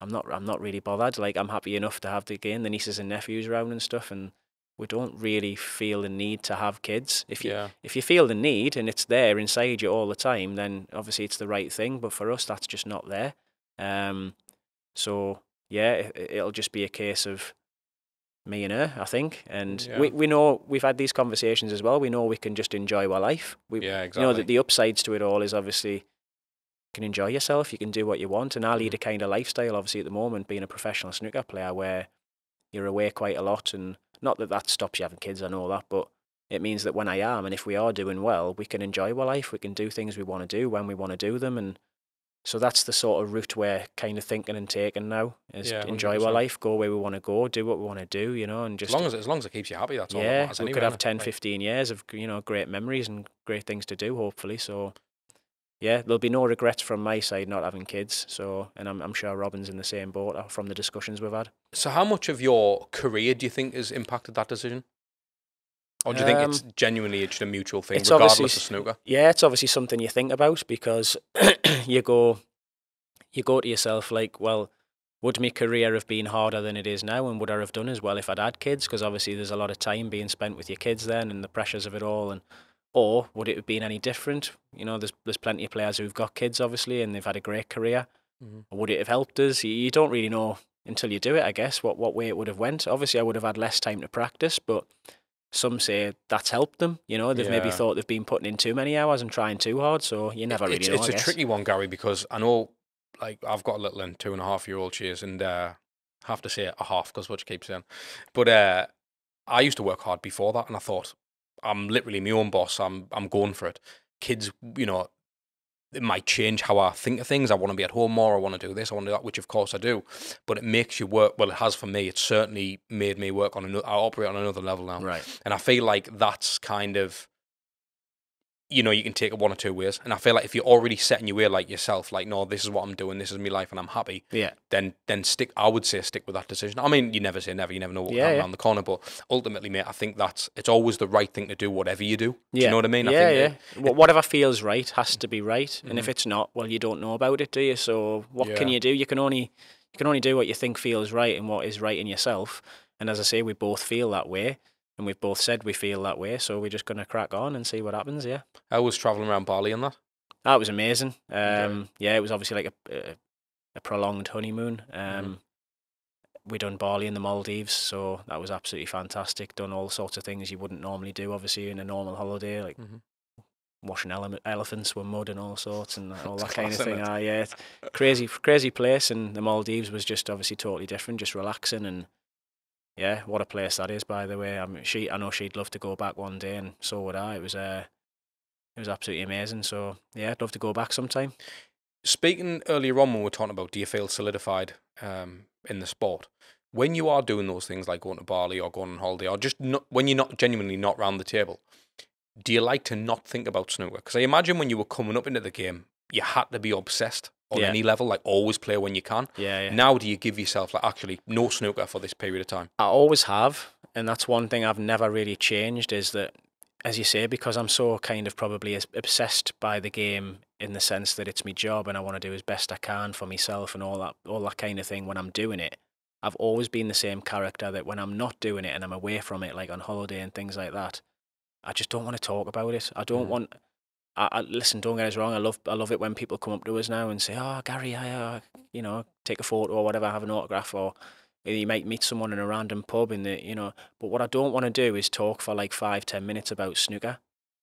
I'm not I'm not really bothered. Like I'm happy enough to have the again the nieces and nephews around and stuff, and we don't really feel the need to have kids. If you Yeah. if you feel the need and it's there inside you all the time, then obviously it's the right thing. But for us, that's just not there. Um, so yeah, it, it'll just be a case of me and her, I think. And we, Yeah. we know we've had these conversations as well. We know we can just enjoy our life. We, Yeah, You know that the upsides to it all is obviously you can enjoy yourself. You can do what you want, and I lead a kind of lifestyle. Obviously, at the moment, being a professional snooker player, where you're away quite a lot, and not that that stops you having kids. and all that, but it means that when I am, and if we are doing well, we can enjoy our life. We can do things we want to do when we want to do them, and so that's the sort of route we're kind of thinking and taking now. Is Yeah, enjoy our life, go where we want to go, do what we want to do, you know, and just as long as as long as it keeps you happy, that's all that yeah, matters we anyway, could have innit? 10, 15 years of you know great memories and great things to do. Hopefully, so yeah, there'll be no regrets from my side not having kids. So, and I'm I'm sure Robin's in the same boat uh, from the discussions we've had. So, how much of your career do you think has impacted that decision? Or do you think it's genuinely just a mutual thing, regardless of snooker? Yeah, it's obviously something you think about because you go, you go to yourself like, well, would my career have been harder than it is now, and would I have done as well if I'd had kids? Because obviously there's a lot of time being spent with your kids then, and the pressures of it all, and or would it have been any different? You know, there's there's plenty of players who've got kids obviously, and they've had a great career. Mhm. Would it have helped us? You, you don't really know until you do it, I guess. What what way it would have went? Obviously, I would have had less time to practice, but some say that's helped them. You know, they've maybe thought they've been putting in too many hours and trying too hard, so you never really it's, know. it's I a guess. tricky one, Gary, because I know, like, I've got a little and two and a half year old cheers, and uh, have to say a half because what you keep saying. But uh, I used to work hard before that, and I thought I'm literally my own boss. I'm I'm going for it. Kids, you know, it might change how I think of things. I want to be at home more. I want to do this. I want to do that, which of course I do. But it makes you work. Well, it has for me. It certainly made me work on another. I operate on another level now. Right. And I feel like that's kind of, you know, you can take it one or two ways. And I feel like if you're already setting your way like yourself, like, no, this is what I'm doing, this is my life, and I'm happy, Yeah. then then stick. I would say stick with that decision. I mean, you never say never. You never know what Yeah, yeah. around the corner. But ultimately, mate, I think that's it's always the right thing to do, whatever you do. Yeah. Do you know what I mean? Yeah, I yeah. think it- Wha- Whatever feels right has to be right, and if Mhm. it's not, well, you don't know about it, do you? So what can you do? You can only you can only do what you think feels right and what is right in yourself. And as I say, we both feel that way, and we've both said we feel that way. So we're just gonna crack on and see what happens. Yeah. I was traveling around Bali and that. That was amazing. Um, yeah, it was obviously like a, a, a prolonged honeymoon. Um, we done Bali in the Maldives, so that was absolutely fantastic. Done all sorts of things you wouldn't normally do, obviously, in a normal holiday, like Mhm. washing ele- elephants with mud and all sorts and all that kind of thing. Ah, yeah, crazy, crazy place. And the Maldives was just obviously totally different, just relaxing and. Yeah, what a place that is, by the way. I mean, she, I know she'd love to go back one day, and so would I. It was, uh, it was absolutely amazing. So yeah, I'd love to go back sometime. Speaking earlier on when we were talking about do you feel solidified um, in the sport, when you are doing those things like going to Bali or going on holiday or just not, when you're not genuinely not round the table, do you like to not think about snooker? Because I imagine when you were coming up into the game, you had to be obsessed on Yeah. any level, like always play when you can. Yeah, yeah. Now, do you give yourself like actually no snooker for this period of time? I always have, and that's one thing I've never really changed. Is that, as you say, because I'm so kind of probably obsessed by the game in the sense that it's my job and I want to do as best I can for myself and all that, all that kind of thing. When I'm doing it, I've always been the same character that when I'm not doing it and I'm away from it, like on holiday and things like that, I just don't want to talk about it. I don't Mhm. want. I, I listen. Don't get us wrong. I love. I love it when people come up to us now and say, "Oh, Gary, I, uh, you know, take a photo or whatever, have an autograph, or you might meet someone in a random pub in the, you know." But what I don't want to do is talk for like five, ten minutes about snooker.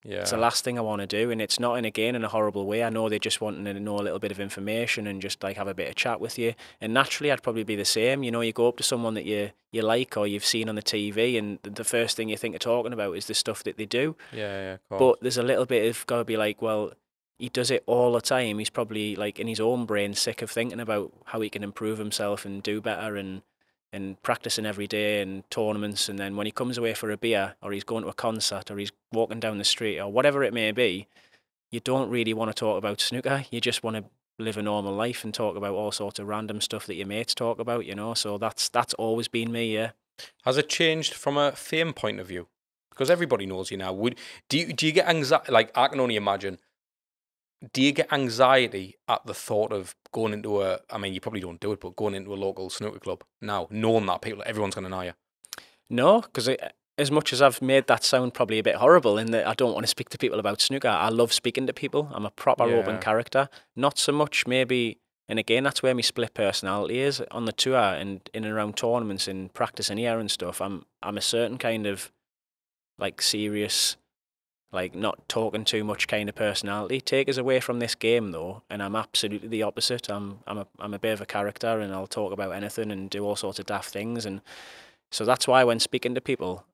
Yeah. It's the last thing I want to do, and it's not in again in a horrible way. I know they're just wanting to know a little bit of information and just like have a bit of chat with you. And naturally, I'd probably be the same. You know, you go up to someone that you you like or you've seen on the TV, and the first thing you think of talking about is the stuff that they do. yeah, yeah. of course. But there's a little bit of got to be like, well, he does it all the time. He's probably like in his own brain sick of thinking about how he can improve himself and do better and and practicing every day and tournaments. And then when he comes away for a beer or he's going to a concert or he's walking down the street or whatever it may be, you don't really want to talk about snooker. You just want to live a normal life and talk about all sorts of random stuff that your mates talk about, you know. So that's that's always been me, yeah. Has it changed from a fame point of view? Because everybody knows you now. Would do you do you get anxiety? Like I can only imagine. Do you get anxiety at the thought of going into a? I mean, you probably don't do it, but going into a local snooker club now, knowing that people, everyone's going to know you. No, because as much as I've made that sound probably a bit horrible in that I don't want to speak to people about snooker, I love speaking to people. I'm a proper Yeah. open character. Not so much maybe, and again, that's where my split personality is on the tour and in and around tournaments and practice and here and stuff. I'm I'm a certain kind of like serious, like not talking too much kind of personality. Take us away from this game though, and I'm absolutely the opposite. I'm I'm a I'm a bit of a character, and I'll talk about anything and do all sorts of daft things and. So that's why when speaking to people,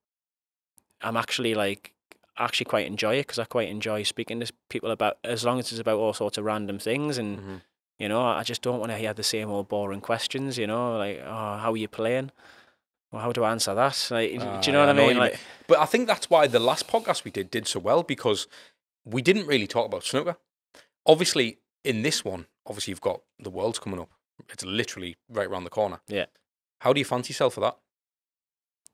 I'm actually like I actually quite enjoy it because I quite enjoy speaking to people about as long as it's about all sorts of random things and Mm-hmm. you know I just don't want to hear the same old boring questions. You know, like oh how are you playing? Well, how do I answer that? Like, Ah, do you know what I mean? Like, But I think that's why the last podcast we did did so well because we didn't really talk about snooker. Obviously, in this one, obviously you've got the world's coming up. It's literally right around the corner. Yeah. How do you fancy yourself for that?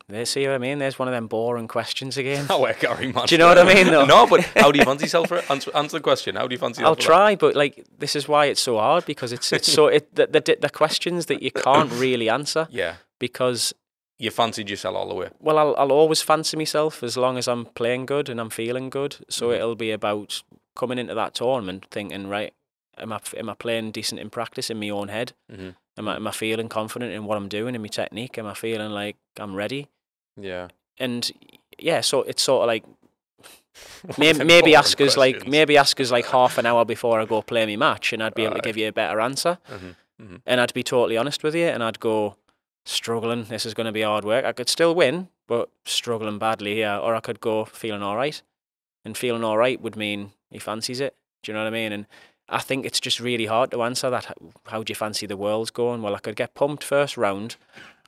they see what I mean? There's one of them boring questions again. Oh, Gary, man. Do you know what I mean, though? no, but how do you fancy yourself for it? Answer, answer the question. How do you fancy I'll yourself for that? try, but like this is why it's so hard because it's it's so it the, the the questions that you can't really answer Yeah. because You fancied yourself all the way. well, I'll I'll always fancy myself as long as I'm playing good and I'm feeling good. So Mhm. it'll be about coming into that tournament thinking, right, am I am I playing decent in practice in my own head? Mhm. Am I am I feeling confident in what I'm doing in my technique? Am I feeling like I'm ready? Yeah. And yeah, so it's sort of like maybe, maybe ask us like maybe ask us like half an hour before I go play my match, and I'd be able to give you a better answer. Mhm, mhm. And I'd be totally honest with you, and I'd go struggling. This is going to be hard work. I could still win, but struggling badly here, or I could go feeling all right. And feeling all right would mean he fancies it. Do you know what I mean? And I think it's just really hard to answer that. How- do you fancy the world's going? Well, I could get pumped first round,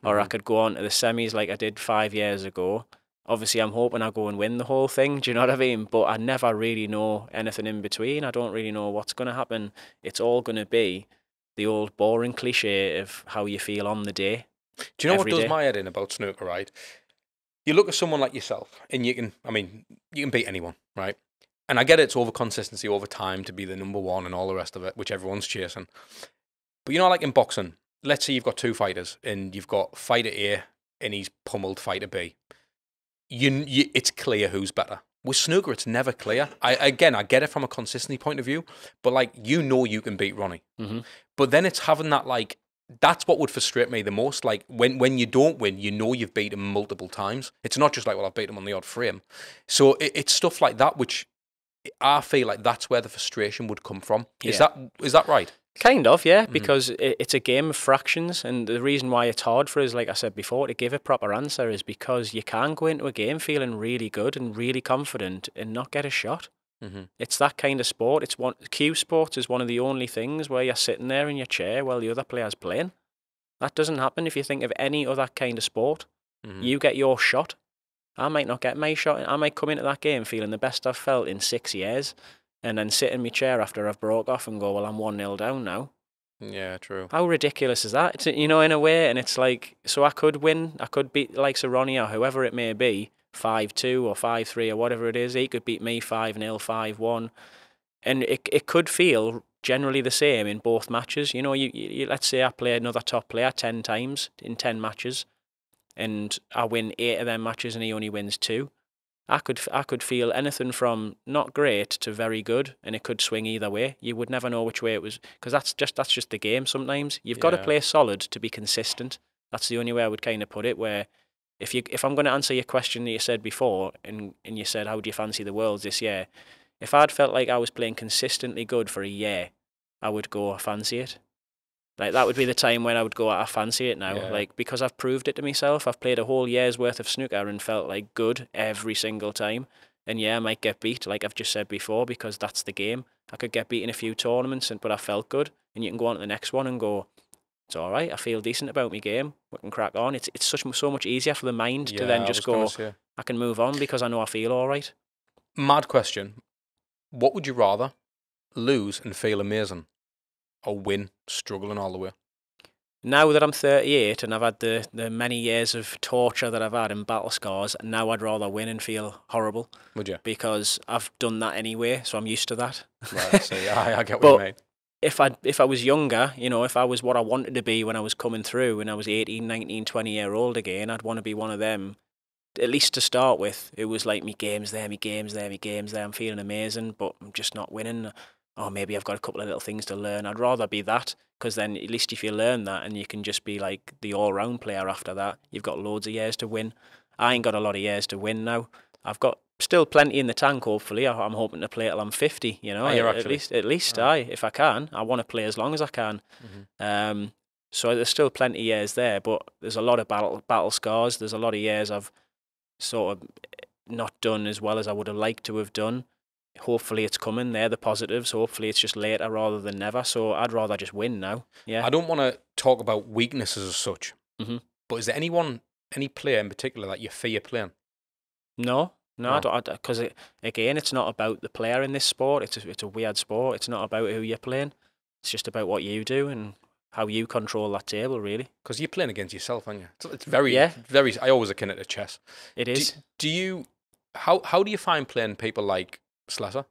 or I Mhm. could go on to the semis like I did five years ago. Obviously, I'm hoping I go and win the whole thing. Do you know what I mean? But I never really know anything in between. I don't really know what's going to happen. It's all going to be the old boring cliche of how you feel on the day. Do you know what does day. my head in about snooker, right? You look at someone like yourself, and you can, I mean, you can beat anyone, right? And I get it, it's over consistency over time to be the number one and all the rest of it, which everyone's chasing. But you know, like in boxing, let's say you've got two fighters, and you've got fighter A, and he's pummeled fighter B. You, you it's clear who's better. With snooker, it's never clear. I again, I get it from a consistency point of view, but like you know, you can beat Ronnie. Mhm. But then it's having that like that's what would frustrate me the most. Like when when you don't win, you know you've beat him multiple times. It's not just like well I've beat him on the odd frame. So it, it's stuff like that which I feel like that's where the frustration would come from. Is Yeah. that is that right? Kind of, yeah, Mhm. because it, it's a game of fractions, and the reason why it's hard for us, like I said before, to give a proper answer is because you can go into a game feeling really good and really confident and not get a shot. Mm-hmm. It's that kind of sport. It's one cue sport is one of the only things where you're sitting there in your chair while the other player's playing. That doesn't happen if you think of any other kind of sport. Mm-hmm. You get your shot. I might not get my shot. I might come into that game feeling the best I've felt in six years, and then sit in my chair after I've broke off and go, "Well, I'm one 0 down now." Yeah, true. How ridiculous is that? It's, you know, in a way, and it's like, so I could win. I could beat like Sir Ronnie or whoever it may be, five two or five three or whatever it is. He could beat me five 0 five one, and it it could feel generally the same in both matches. You know, you, you you- let's say I play another top player ten times in ten matches, and I win eight of them matches and he only wins two. I could I could feel anything from not great to very good, and it could swing either way. You would never know which way it was because that's just that's just the game. Sometimes you've got to play solid to be consistent. That's the only way I would kind of put it. Where if you if I'm going to answer your question that you said before, and and you said how do you fancy the worlds this year, if I'd felt like I was playing consistently good for a year, I would go I fancy it. Like that would be the time when I would go I fancy it now. Yeah. Like because I've proved it to myself. I've played a whole year's worth of snooker and felt like good every single time. And yeah, I might get beat, like I've just said before, because that's the game. I could get beat in a few tournaments, and but I felt good. And you can go on to the next one and go, it's all right. I feel decent about my game. We can crack on. It's it's such so much easier for the mind to then just go. I can move on because I know I feel all right. Mad question. What would you rather lose and feel amazing, or win struggling all the way? now that I'm 38 and I've had the, the many years of torture that I've had in battle scars, now I'd rather win and feel horrible Would you? because I've done that anyway, so I'm used to that. Right. so yeah, I, I get what But- you mean. If I if I was younger, you know, if I was what I wanted to be when I was coming through and I was 18, 19, 20 year old again, I'd want to be one of them. At least to start with, it was like me games there, me games there, me games there. I'm feeling amazing, but I'm just not winning. Oh, maybe I've got a couple of little things to learn. I'd rather be that because then at least if you learn that and you can just be like the all round player after that, you've got loads of years to win. I ain't got a lot of years to win now. I've got still plenty in the tank. Hopefully, I- I'm hoping to play till I'm 50. You know, Oh, at least at least Oh. I, if I can, I want to play as long as I can. Mhm. Um, so there's still plenty of years there, but there's a lot of battle battle scars. There's a lot of years I've sort of not done as well as I would have liked to have done. Hopefully it's coming. They're the positives. Hopefully it's just later rather than never. So I'd rather just win now. Yeah. I don't want to talk about weaknesses as such, Mhm. but is there anyone, any player in particular that you fear playing? No, no, I don't. Because it, again, it's not about the player in this sport. It's a, it's a weird sport. It's not about who you're playing. It's just about what you do and how you control that table. Really, Because you're playing against yourself, aren't you? It's, it's very, Yeah. very. I always akin it to chess. It is. Do, do you? How how do you find playing people like Slessor?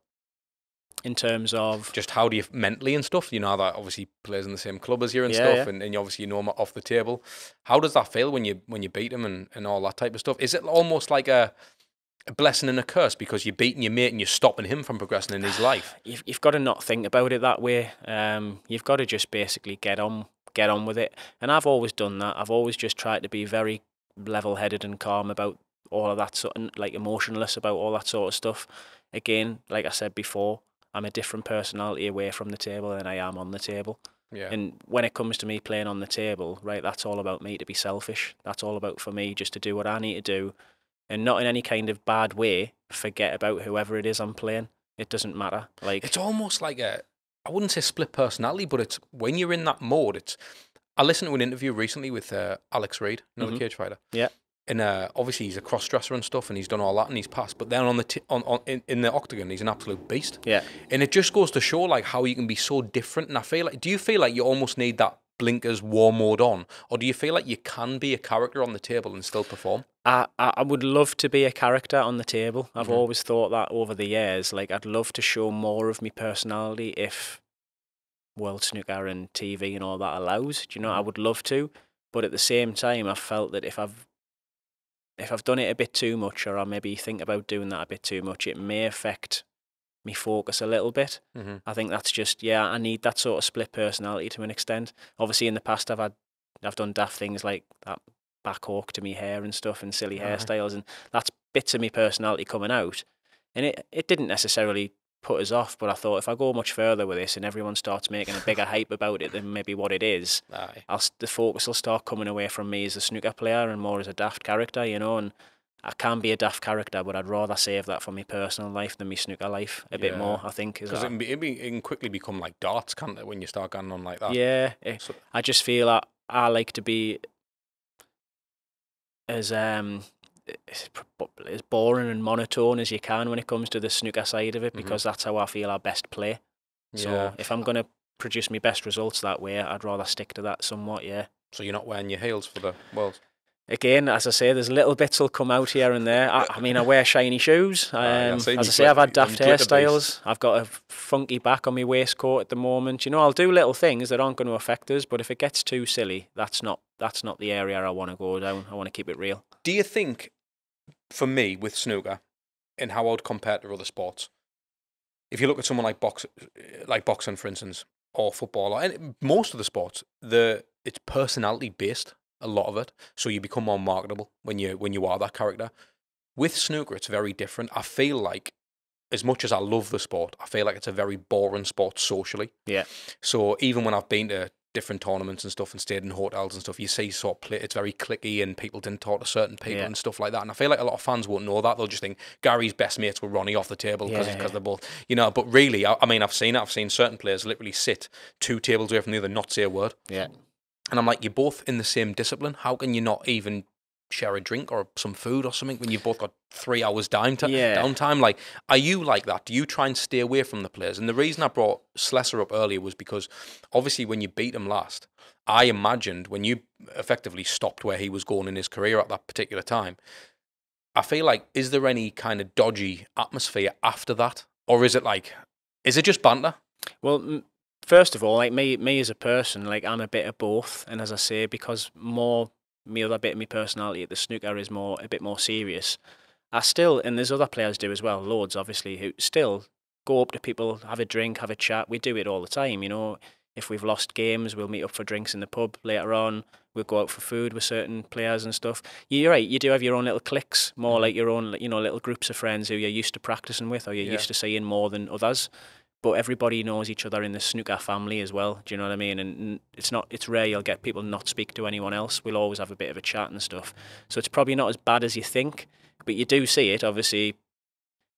in terms of Just how do you mentally and stuff? You know that obviously plays in the same club as you and Yeah, stuff, yeah. and, and you obviously know him off the table. How does that feel when you when you beat him and, and all that type of stuff? Is it almost like a a blessing and a curse because you're beating your mate and you're stopping him from progressing in his life? you've, you've got to not think about it that way. Um, you've got to just basically get on, get on with it. And I've always done that. I've always just tried to be very level-headed and calm about all of that sort, of, like emotionless about all that sort of stuff. Again, like I said before, I'm a different personality away from the table than I am on the table. Yeah. And when it comes to me playing on the table, right, that's all about me to be selfish. That's all about for me just to do what I need to do and not in any kind of bad way forget about whoever it is I'm playing. It doesn't matter. Like It's almost like a, I wouldn't say split personality, but it's when you're in that mode. It's. I listened to an interview recently with uh, Alex Reid, another Mhm. cage fighter. Yeah. And uh, obviously he's a cross dresser and stuff, and he's done all that, and he's passed. But then on the t- on, on in, in the octagon, he's an absolute beast. yeah. And it just goes to show like how you can be so different. And I feel like, do you feel like you almost need that blinkers war mode on, or do you feel like you can be a character on the table and still perform? I, I would love to be a character on the table. I've Mhm. always thought that over the years. Like I'd love to show more of my personality if World Snooker and TV and all that allows. Do you know? I would love to, but at the same time, I felt that if I've if I've done it a bit too much, or I maybe think about doing that a bit too much, it may affect me focus a little bit. Mm-hmm. I think that's just yeah. I need that sort of split personality to an extent. Obviously, in the past, I've had I've done daft things like that back hawk to me hair and stuff and silly Uh-huh. hairstyles, and that's bits of me personality coming out. And it it didn't necessarily put us off, but I thought if I go much further with this and everyone starts making a bigger hype about it than maybe what it is, Aye. I'll the focus will start coming away from me as a snooker player and more as a daft character, you know. And I can be a daft character, but I'd rather save that for my personal life than my snooker life a bit more. I think Because it, it, be- it can quickly become like darts, can't it, when you start going on like that? Yeah, eh, So- I just feel that I like to be as um as boring and monotone as you can when it comes to the snooker side of it Mhm. because that's how I feel I best play. So Yeah. if I'm gonna produce my best results that way, I'd rather stick to that somewhat. Yeah. So you're not wearing your heels for the world. Again, as I say, there's little bits will come out here and there. I, I mean, I wear shiny shoes. Um, as I say, I've had daft hairstyles. I've got a funky back on my waistcoat at the moment. You know, I'll do little things that aren't going to affect us, but if it gets too silly, that's not that's not the area I want to go down. I want to keep it real. Do you think, for me, with snooker, and how I would compare to other sports, if you look at someone like box, like boxing, for instance, or football, or any, most of the sports, the it's personality based. A lot of it, so you become more marketable when you when you are that character. With snooker, it's very different. I feel like, as much as I love the sport, I feel like it's a very boring sport socially. Yeah. So even when I've been to different tournaments and stuff and stayed in hotels and stuff, you see sort of play, it's very clicky and people didn't talk to certain people Yeah. and stuff like that. And I feel like a lot of fans won't know that. They'll just think Gary's best mates were Ronnie off the table because Yeah, yeah. they're both, you know. But really, I, I mean, I've seen it. I've seen certain players literally sit two tables away from the other, not say a word. Yeah. And I'm like, you're both in the same discipline. How can you not even share a drink or some food or something when you've both got three hours down Yeah. downtime? Like, are you like that? Do you try and stay away from the players? And the reason I brought Slessor up earlier was because obviously when you beat him last, I imagined when you effectively stopped where he was going in his career at that particular time. I feel like, is there any kind of dodgy atmosphere after that? Or is it like, is it just banter? Well, first of all, like me, me as a person, like I'm a bit of both, and as I say, because more me other bit of my personality at the snooker is more a bit more serious. I still, and there's other players do as well, loads obviously, who still go up to people, have a drink, have a chat. We do it all the time, you know. If we've lost games, we'll meet up for drinks in the pub later on. We'll go out for food with certain players and stuff. You're right. You do have your own little cliques, more mm-hmm. like your own, you know, little groups of friends who you're used to practicing with, or you're Yeah. used to seeing more than others but everybody knows each other in the snooker family as well. Do you know what I mean? And it's not it's rare you'll get people not speak to anyone else. We'll always have a bit of a chat and stuff. So it's probably not as bad as you think, but you do see it. Obviously,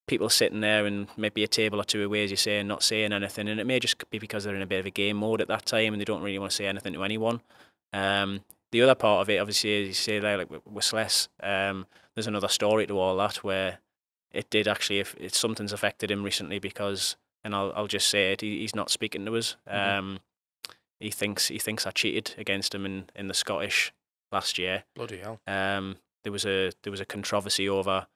people sitting there and maybe a table or two away, as you say, and not saying anything. And it may just be because they're in a bit of a game mode at that time and they don't really want to say anything to anyone. Um, the other part of it, obviously, as you say there, like with, Sless, um, there's another story to all that where it did actually, if it's something's affected him recently because and I'll I'll just say it. He, he's not speaking to us. Mhm. Um, he thinks he thinks I cheated against him in, in the Scottish last year. Bloody hell. Um, there was a there was a controversy over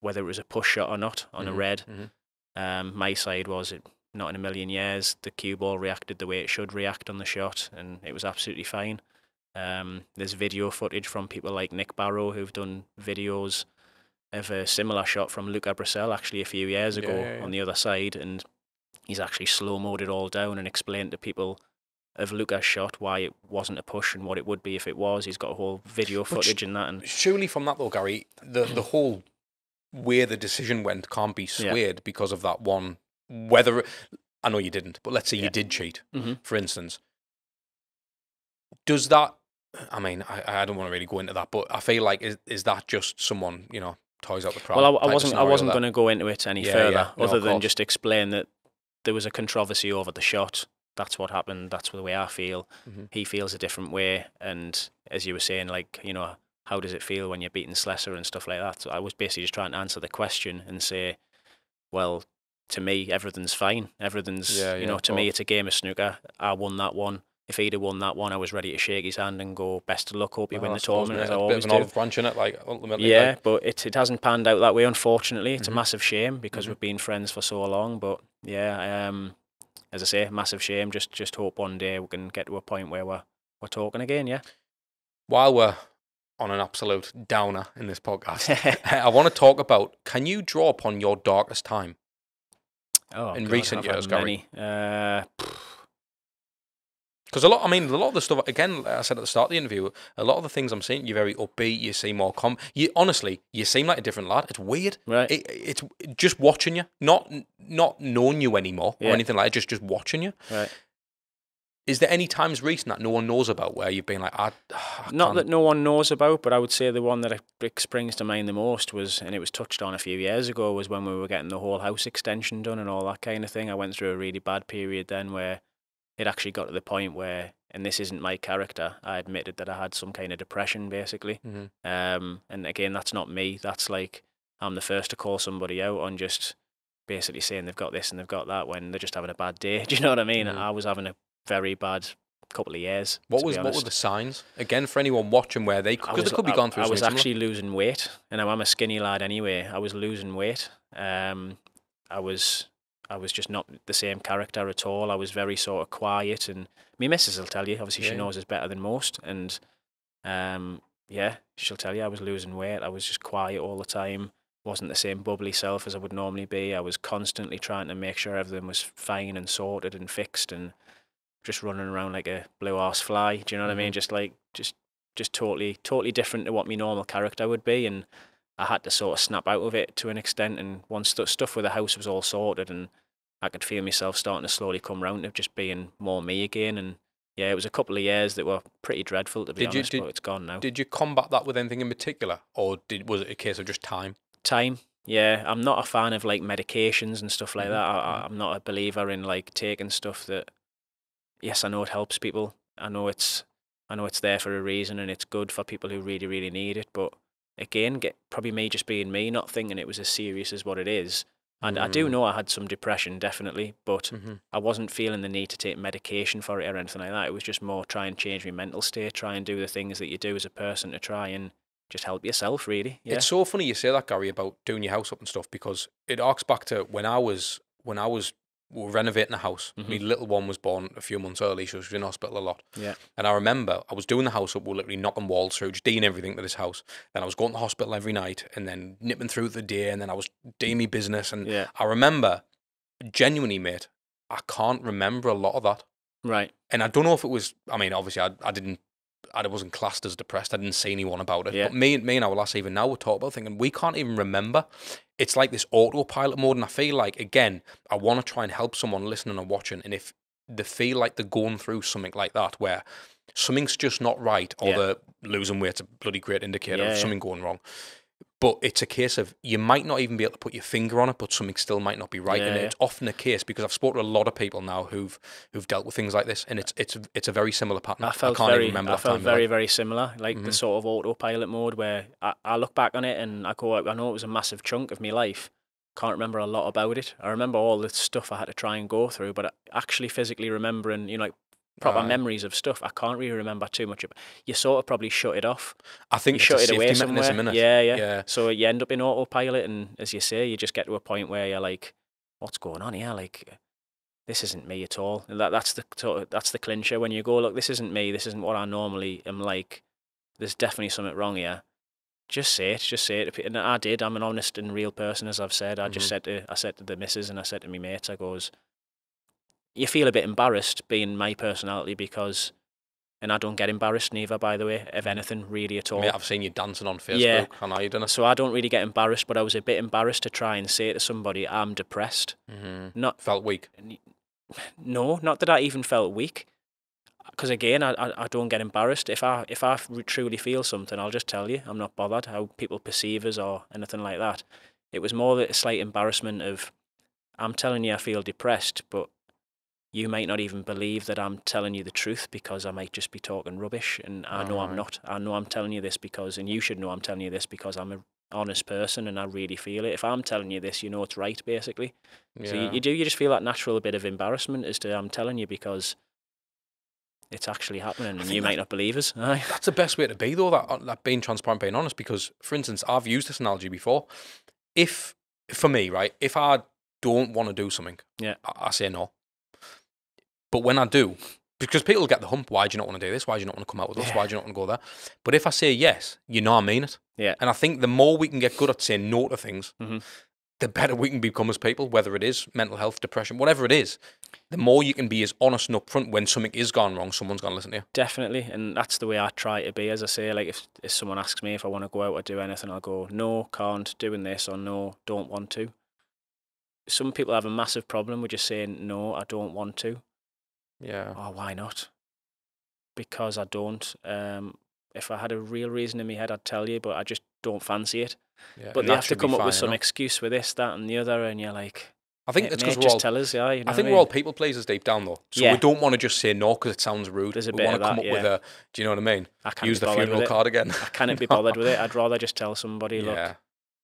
whether it was a push shot or not on a Mhm, red. mhm. Um, my side was it not in a million years. The cue ball reacted the way it should react on the shot, and it was absolutely fine. Um, there's video footage from people like Nic Barrow who've done videos of a similar shot from Luca Brecel actually a few years Yeah, ago yeah, yeah. on the other side, and he's actually slow mode it all down and explained to people of Luca's shot why it wasn't a push and what it would be if it was. He's got a whole video footage and that, and Surely from that though, Gary, the the whole where the decision went can't be Yeah. swayed because of that one. Whether I know you didn't, but let's say you did cheat, Mhm. for instance. Does that? I mean, I, I don't want to really go into that, but I feel like is is that just someone you know toys out the problem? Well, I, I wasn't. I wasn't going to go into it any Yeah, further, yeah. No, other than just explain that there was a controversy over the shot. That's what happened. That's the way I feel. Mhm. He feels a different way, and as you were saying, like you know, how does it feel when you're beating Slessor and stuff like that? So I was basically just trying to answer the question and say, well, to me, everything's fine. Everything's, Yeah, you yeah, know, to me, it's a game of snooker. I won that one. If he'd have won that one, I was ready to shake his hand and go, best of luck, hope you Well, win the tournament, as I a always bit of do. branch in it, like ultimately. Yeah, like- but it it hasn't panned out that way. Unfortunately, it's Mhm. a massive shame because Mhm. we've been friends for so long. But yeah, um, as I say, massive shame. Just just hope one day we can get to a point where we're we're talking again. Yeah. while we're on an absolute downer in this podcast, I want to talk about. Can you draw upon your darkest time? oh, In God, recent years, Gary. many. Uh, Because a lot, I mean, a lot of the stuff. Again, like I said at the start of the interview, a lot of the things I'm seeing, you're very upbeat. You seem more calm. You honestly, you seem like a different lad. It's weird. right. It, it's just watching you, not not knowing you anymore or anything like that. Just just watching you. right. Is there any times recent that no one knows about where you've been like, I, I Not can't- that no one knows about, but I would say the one that it springs to mind the most was, and it was touched on a few years ago, was when we were getting the whole house extension done and all that kind of thing. I went through a really bad period then where it actually got to the point where, and this isn't my character, I admitted that I had some kind of depression basically. Mhm. Um, and again, that's not me. That's like I'm the first to call somebody out on just basically saying they've got this and they've got that when they're just having a bad day. Do you know what I mean? Mhm. I was having a very bad couple of years. What was what were the signs again for anyone watching where they because they could be I- gone through I was actually losing weight, and I'm a skinny lad anyway. I was losing weight. Um, I was, I was just not the same character at all. I was very sort of quiet, and my missus will tell you. Obviously, Yeah. she knows us better than most, and um, yeah, she'll tell you I was losing weight. I was just quiet all the time. wasn't the same bubbly self as I would normally be. I was constantly trying to make sure everything was fine and sorted and fixed, and just running around like a blue ass fly. Do you know what I mean? Mhm. Just like just just totally totally different to what my normal character would be, and I had to sort of snap out of it to an extent. And once the stuff with the house was all sorted, and I could feel myself starting to slowly come round to just being more me again. And yeah, it was a couple of years that were pretty dreadful to be Did you- honest, did- but it's gone now. Did you combat that with anything in particular, or did was it a case of just time? time. Yeah, I'm not a fan of like medications and stuff like Mhm, that. I- I'm not a believer in like taking stuff that. Yes, I know it helps people. I know it's. I know it's there for a reason and it's good for people who really, really need it. But again, get probably me just being me, not thinking it was as serious as what it is. And I do Mm. know I had some depression, definitely, but Mhm. I wasn't feeling the need to take medication for it or anything like that. It was just more try and change my mental state, try and do the things that you do as a person to try and just help yourself, really. Yeah. It's so funny you say that, Gary, about doing your house up and stuff because it arcs back to when I was when I was we were renovating the house. My Mhm. little one was born a few months early, so she was in hospital a lot. Yeah. And I remember I was doing the house up, we were literally knocking walls through, just doing everything to this house. Then I was going to the hospital every night and then nipping through the day and then I was doing my business. And Yeah. I remember, genuinely, mate, I can't remember a lot of that. Right. And I don't know if it was, I mean, obviously, I, I didn't, I wasn't classed as depressed. I didn't see anyone about it. Yeah. But me, and me and our lass, even now, we're talking about thinking we can't even remember. It's like this autopilot mode. And I feel like, again, I want to try and help someone listening and watching. And if they feel like they're going through something like that, where something's just not right, or Yeah. they're losing weight's a bloody great indicator Yeah, of something going wrong. But it's a case of you might not even be able to put your finger on it, but something still might not be right. and Yeah, yeah. it's often a case because I've spoken to a lot of people now who've who've dealt with things like this, and it's it's it's a very similar pattern. I felt can't very, even remember I felt very, very similar. Like the Mhm. sort of autopilot mode where I, I look back on it and I go, I know it was a massive chunk of my life. Can't remember a lot about it. I remember all the stuff I had to try and go through, but actually physically remembering, you know, like proper Aye. memories of stuff, I can't really remember too much. Of, you sort of probably shut it off. I think You shut it away somewhere. Yeah, yeah, Yeah. So you end up in autopilot, and as you say, you just get to a point where you're like, "What's going on here? Like, this isn't me at all." And that that's the sort of- that's the clincher when you go, "Look, this isn't me. This isn't what I normally am like. There's definitely something wrong here." Just say it. Just say it. And I did. I'm an honest and real person, as I've said. I just Mhm. said to I said to the missus and I said to my mates, I goes, "You feel a bit embarrassed being my personality because." And I don't get embarrassed neither, by the way, of anything really at all. Mate, I've seen you dancing on Facebook. Yeah. I know you done it. So I don't really get embarrassed, but I was a bit embarrassed to try and say to somebody, I'm depressed. hmm Not, Felt weak. no, not that I even felt weak. Because again, I, I, I don't get embarrassed. If I if I truly feel something, I'll just tell you. I'm not bothered how people perceive us or anything like that. It was more a slight embarrassment of, I'm telling you I feel depressed, but you might not even believe that I'm telling you the truth because I might just be talking rubbish, and I know I'm not. I know I'm telling you this because, and you should know I'm telling you this because I'm a honest person and I really feel it. If I'm telling you this, you know it's right, basically. Yeah. So you, you do, you just feel that natural bit of embarrassment as to I'm telling you because it's actually happening and you that- might not believe us. Aye. That's the best way to be, though. That, that being transparent, being honest. Because, for instance, I've used this analogy before. If, for me, right, if I don't want to do something, Yeah. I, I say no. But when I do, because people get the hump, why do you not want to do this? Why do you not want to come out with us? Yeah. Why do you not want to go there? But if I say yes, you know I mean it. Yeah. And I think the more we can get good at saying no to things, Mhm. the better we can become as people, whether it is mental health, depression, whatever it is. The more you can be as honest and upfront when something is gone wrong, someone's going to listen to you. Definitely, and that's the way I try to be. As I say, like if, if someone asks me if I want to go out or do anything, I'll go, no, can't, doing this, or no, don't want to. Some people have a massive problem with just saying, no, I don't want to. Yeah. Oh, why not? Because I don't. Um, if I had a real reason in my head, I'd tell you, but I just don't fancy it. yeah. But they have to come up with some enough. excuse with this, that, and the other, and you're like, I think it's because we're just all. tell us, yeah. You know I think what we're all people pleasers deep down though, so Yeah. we don't want to just say no because it sounds rude. There's a we bit want of to come up with yeah. a. Do you know what I mean? I can't Use the funeral with card again. I can't be bothered with it. I'd rather just tell somebody, look, yeah,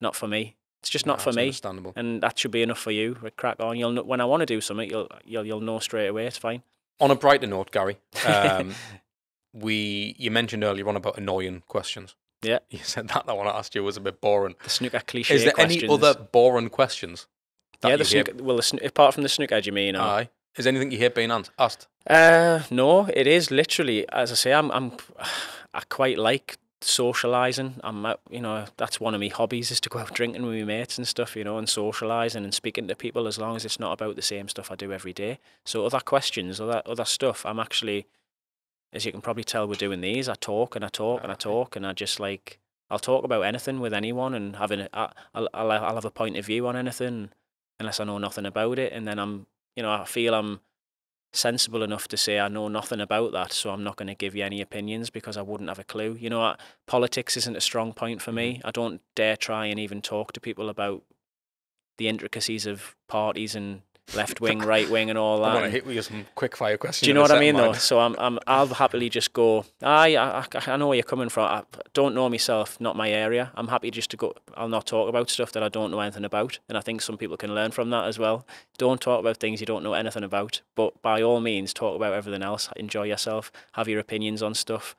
not for me. It's just no, not for me. Understandable. and that should be enough for you. Crack on. You'll know, when I want to do something, you'll you'll you'll know straight away. It's fine. On a brighter note, Gary, um, we you mentioned earlier on about annoying questions. Yeah. You said that the one I asked you was a bit boring. The snooker cliche. Is there questions. any other boring questions? that Yeah, you the hear- snooker. Well, the sno- apart from the snooker, do you mean? Or? Aye. Is anything you hear being asked? Uh, no, it is literally as I say. I'm I'm I quite like socializing. I'm out, you know that's one of my hobbies is to go out drinking with my mates and stuff. You know, and socializing and speaking to people as long as it's not about the same stuff I do every day. So other questions, other other stuff. I'm actually, as you can probably tell, we're doing these. I talk and I talk and I talk and I just like I'll talk about anything with anyone and having a, I- I'll, I'll I'll have a point of view on anything unless I know nothing about it, and then I'm you know I feel I'm sensible enough to say I know nothing about that, so I'm not going to give you any opinions because I wouldn't have a clue. You know, I, politics isn't a strong point for me. Mm-hmm. I don't dare try and even talk to people about the intricacies of parties and left wing, right wing, and all that. I'm that. gonna and- hit with some quick fire questions. do you know what I mean, though? So I'm, I'm, I'll happily just go. I, I, I know where you're coming from. I don't know myself, not my area. I'm happy just to go. I'll not talk about stuff that I don't know anything about, and I think some people can learn from that as well. Don't talk about things you don't know anything about, but by all means, talk about everything else. Enjoy yourself. Have your opinions on stuff.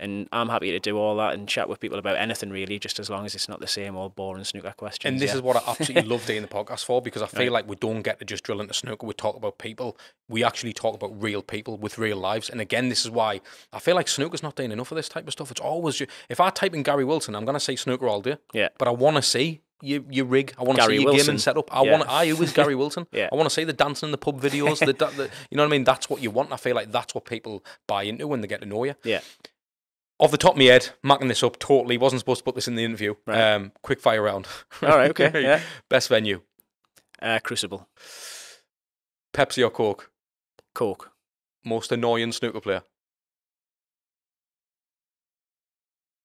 And I'm happy to do all that and chat with people about anything really, just as long as it's not the same old boring snooker questions. And this yeah. is what I absolutely love doing the podcast for because I feel Right. like we don't get to just drill into snooker. We talk about people. We actually talk about real people with real lives. And again, this is why I feel like snooker's not doing enough of this type of stuff. It's always ju- if I type in Gary Wilson, I'm gonna say snooker all day. Yeah. But I want to see your your rig. I want to see your Wilson. gaming setup. I Yeah. want. I who is Gary Wilson? Yeah. I want to see the dancing in the pub videos. the, the you know what I mean. That's what you want. I feel like that's what people buy into when they get to know you. Yeah. Off the top of my head, marking this up totally. Wasn't supposed to put this in the interview. Right. Um, quick fire round. All right, okay, yeah. Best venue. Uh, Crucible. Pepsi or Coke? Coke. Most annoying snooker player?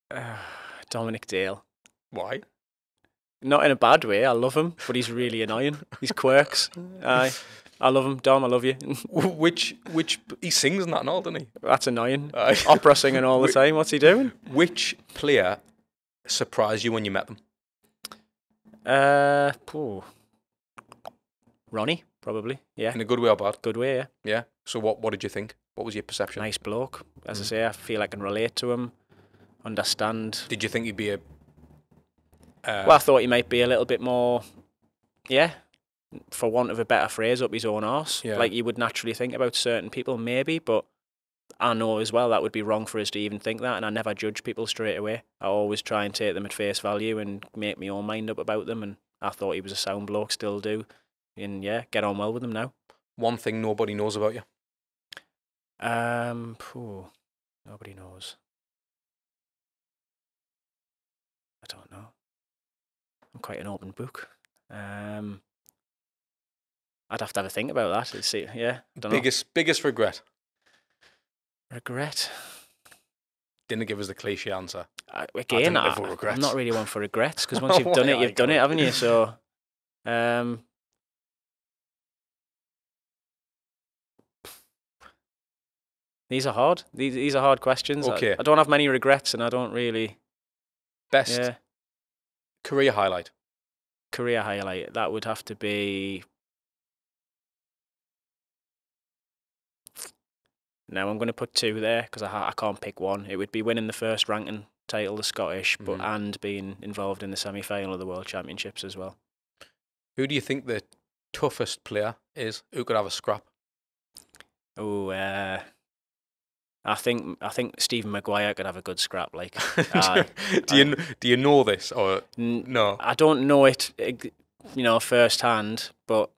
Uh, Dominic Dale. Why? Not in a bad way. I love him, but he's really annoying. He's quirks. Aye. I love him. Dom, I love you. Which which he sings and that and all, doesn't he? That's annoying. Aye. Opera singing all the Wh- time. What's he doing? Which player surprised you when you met them? Uh, phew. Ronnie, probably. Yeah. In a good way or bad? Good way, yeah. Yeah. So what what did you think? What was your perception? Nice bloke. As I Mm. say, I feel I can relate to him, understand. Did you think he'd be a? Uh, Well, I thought he might be a little bit more, yeah, for want of a better phrase, up his own arse. Yeah. Like you would naturally think about certain people, maybe, but I know as well that would be wrong for us to even think that, and I never judge people straight away. I always try and take them at face value and make my own mind up about them, and I thought he was a sound bloke, still do. And yeah, get on well with him now. one thing nobody knows about you. Um, phew, nobody knows. I don't know. I'm quite an open book. Um, I'd have to have a think about that. See, yeah, don't Biggest biggest regret. Regret. Didn't give us the cliche answer. I, again, I, I'm not really one for regrets because once you've done it, you've done it, haven't you? So, um, these are hard. These these are hard questions. I- Okay. I, don't have many regrets, and I don't really. Best Yeah, career highlight. career highlight. That would have to be. No, I'm going to put two there because I ha- I can't pick one. It would be winning the first ranking title, the Scottish, but Mhm. and being involved in the semi final of the World Championships as well. Who do you think the toughest player is? Who could have a scrap? Oh, uh, I think I think Stephen Maguire could have a good scrap. Like, do you kn- do you know this or n- no? I don't know it, you know, firsthand, but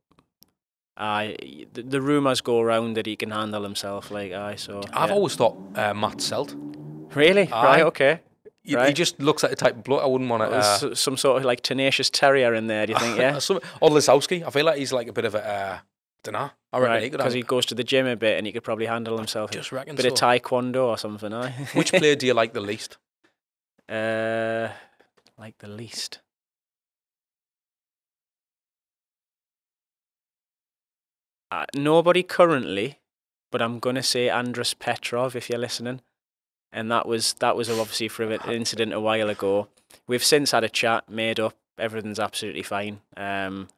I the, the rumours go around that he can handle himself. Like, I so I've yeah. always thought uh, Matt Selt. really Aye. right. Okay, He, he just looks like the type of bloke I wouldn't want to. Uh, some sort of like tenacious terrier in there. Do you think? Yeah. some, or Lisowski. I feel like he's like a bit of a. Uh, don't know. I reckon he Right, could because have. he goes to the gym a bit and he could probably handle himself. just a reckon bit so. of taekwondo or something. Aye. Which player do you like the least? Uh, like the least. Uh, nobody currently, but I'm gonna say Andres Petrov if you're listening, and that was that was obviously for an incident a while ago. We've since had a chat, made up. Everything's absolutely fine. Um,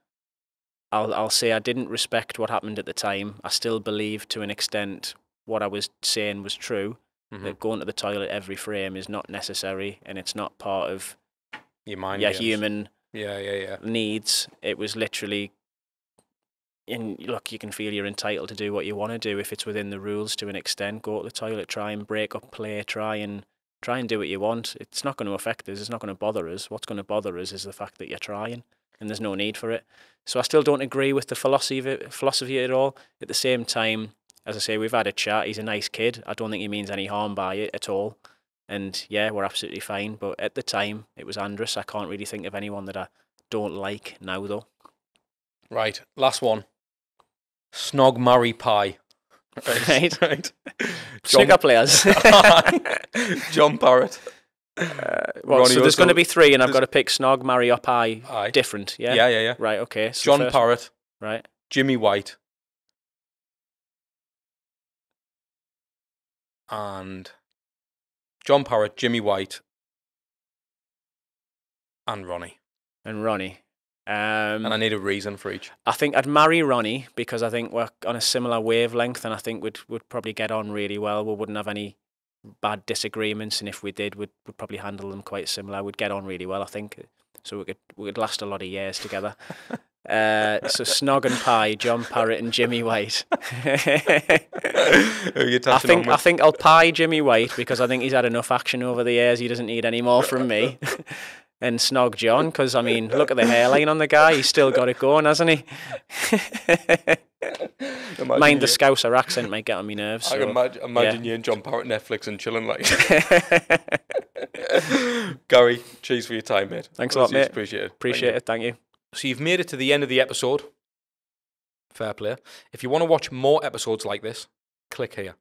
I'll I'll say I didn't respect what happened at the time. I still believe to an extent what I was saying was true. Mhm. That going to the toilet every frame is not necessary, and it's not part of Your mind. your games. human Yeah, yeah, yeah. needs. It was literally, and look, you can feel you're entitled to do what you want to do if it's within the rules to an extent. Go to the toilet, try and break up play, try and try and do what you want. It's not going to affect us. It's not going to bother us. What's going to bother us is the fact that you're trying, and there's no need for it. So I still don't agree with the philosophy of it, philosophy at all. At the same time, as I say, we've had a chat. He's a nice kid. I don't think he means any harm by it at all. And yeah, we're absolutely fine. But at the time, it was Andres. I can't really think of anyone that I don't like now, though. Right, last one. Snog Murray pie. Right. right. Snooker players. John Parrott. Uh, well, Ronnie so there's going to be three, and I've got to pick Snog, Murray Up High. Aye. Different, yeah? Yeah, yeah, yeah. Right, okay. So John first- Parrott, Right. Jimmy White, and John Parrott, Jimmy White, and Ronnie. And Ronnie. Um, And I need a reason for each. I think I'd marry Ronnie because I think we're on a similar wavelength, and I think we'd we'd probably get on really well. We wouldn't have any bad disagreements, and if we did, we'd, we'd probably handle them quite similar. We'd get on really well, I think. So we could we could last a lot of years together. uh, so Snog and Pie, John Parrott and Jimmy White. Who are you I think I think I'll pie Jimmy White because I think he's had enough action over the years. He doesn't need any more from me. and Snog John because I mean, look at the hairline on the guy. He's still got it going, hasn't he? Mind the Scouser accent might get on my nerves. I so- can imagine, imagine you and John Parrott Netflix and chilling like. Gary, cheers for your time, mate. Thanks a lot, Honestly, mate. Appreciate it. Appreciate it. Thank you. So you've made it to the end of the episode. Fair play. If you want to watch more episodes like this, click here.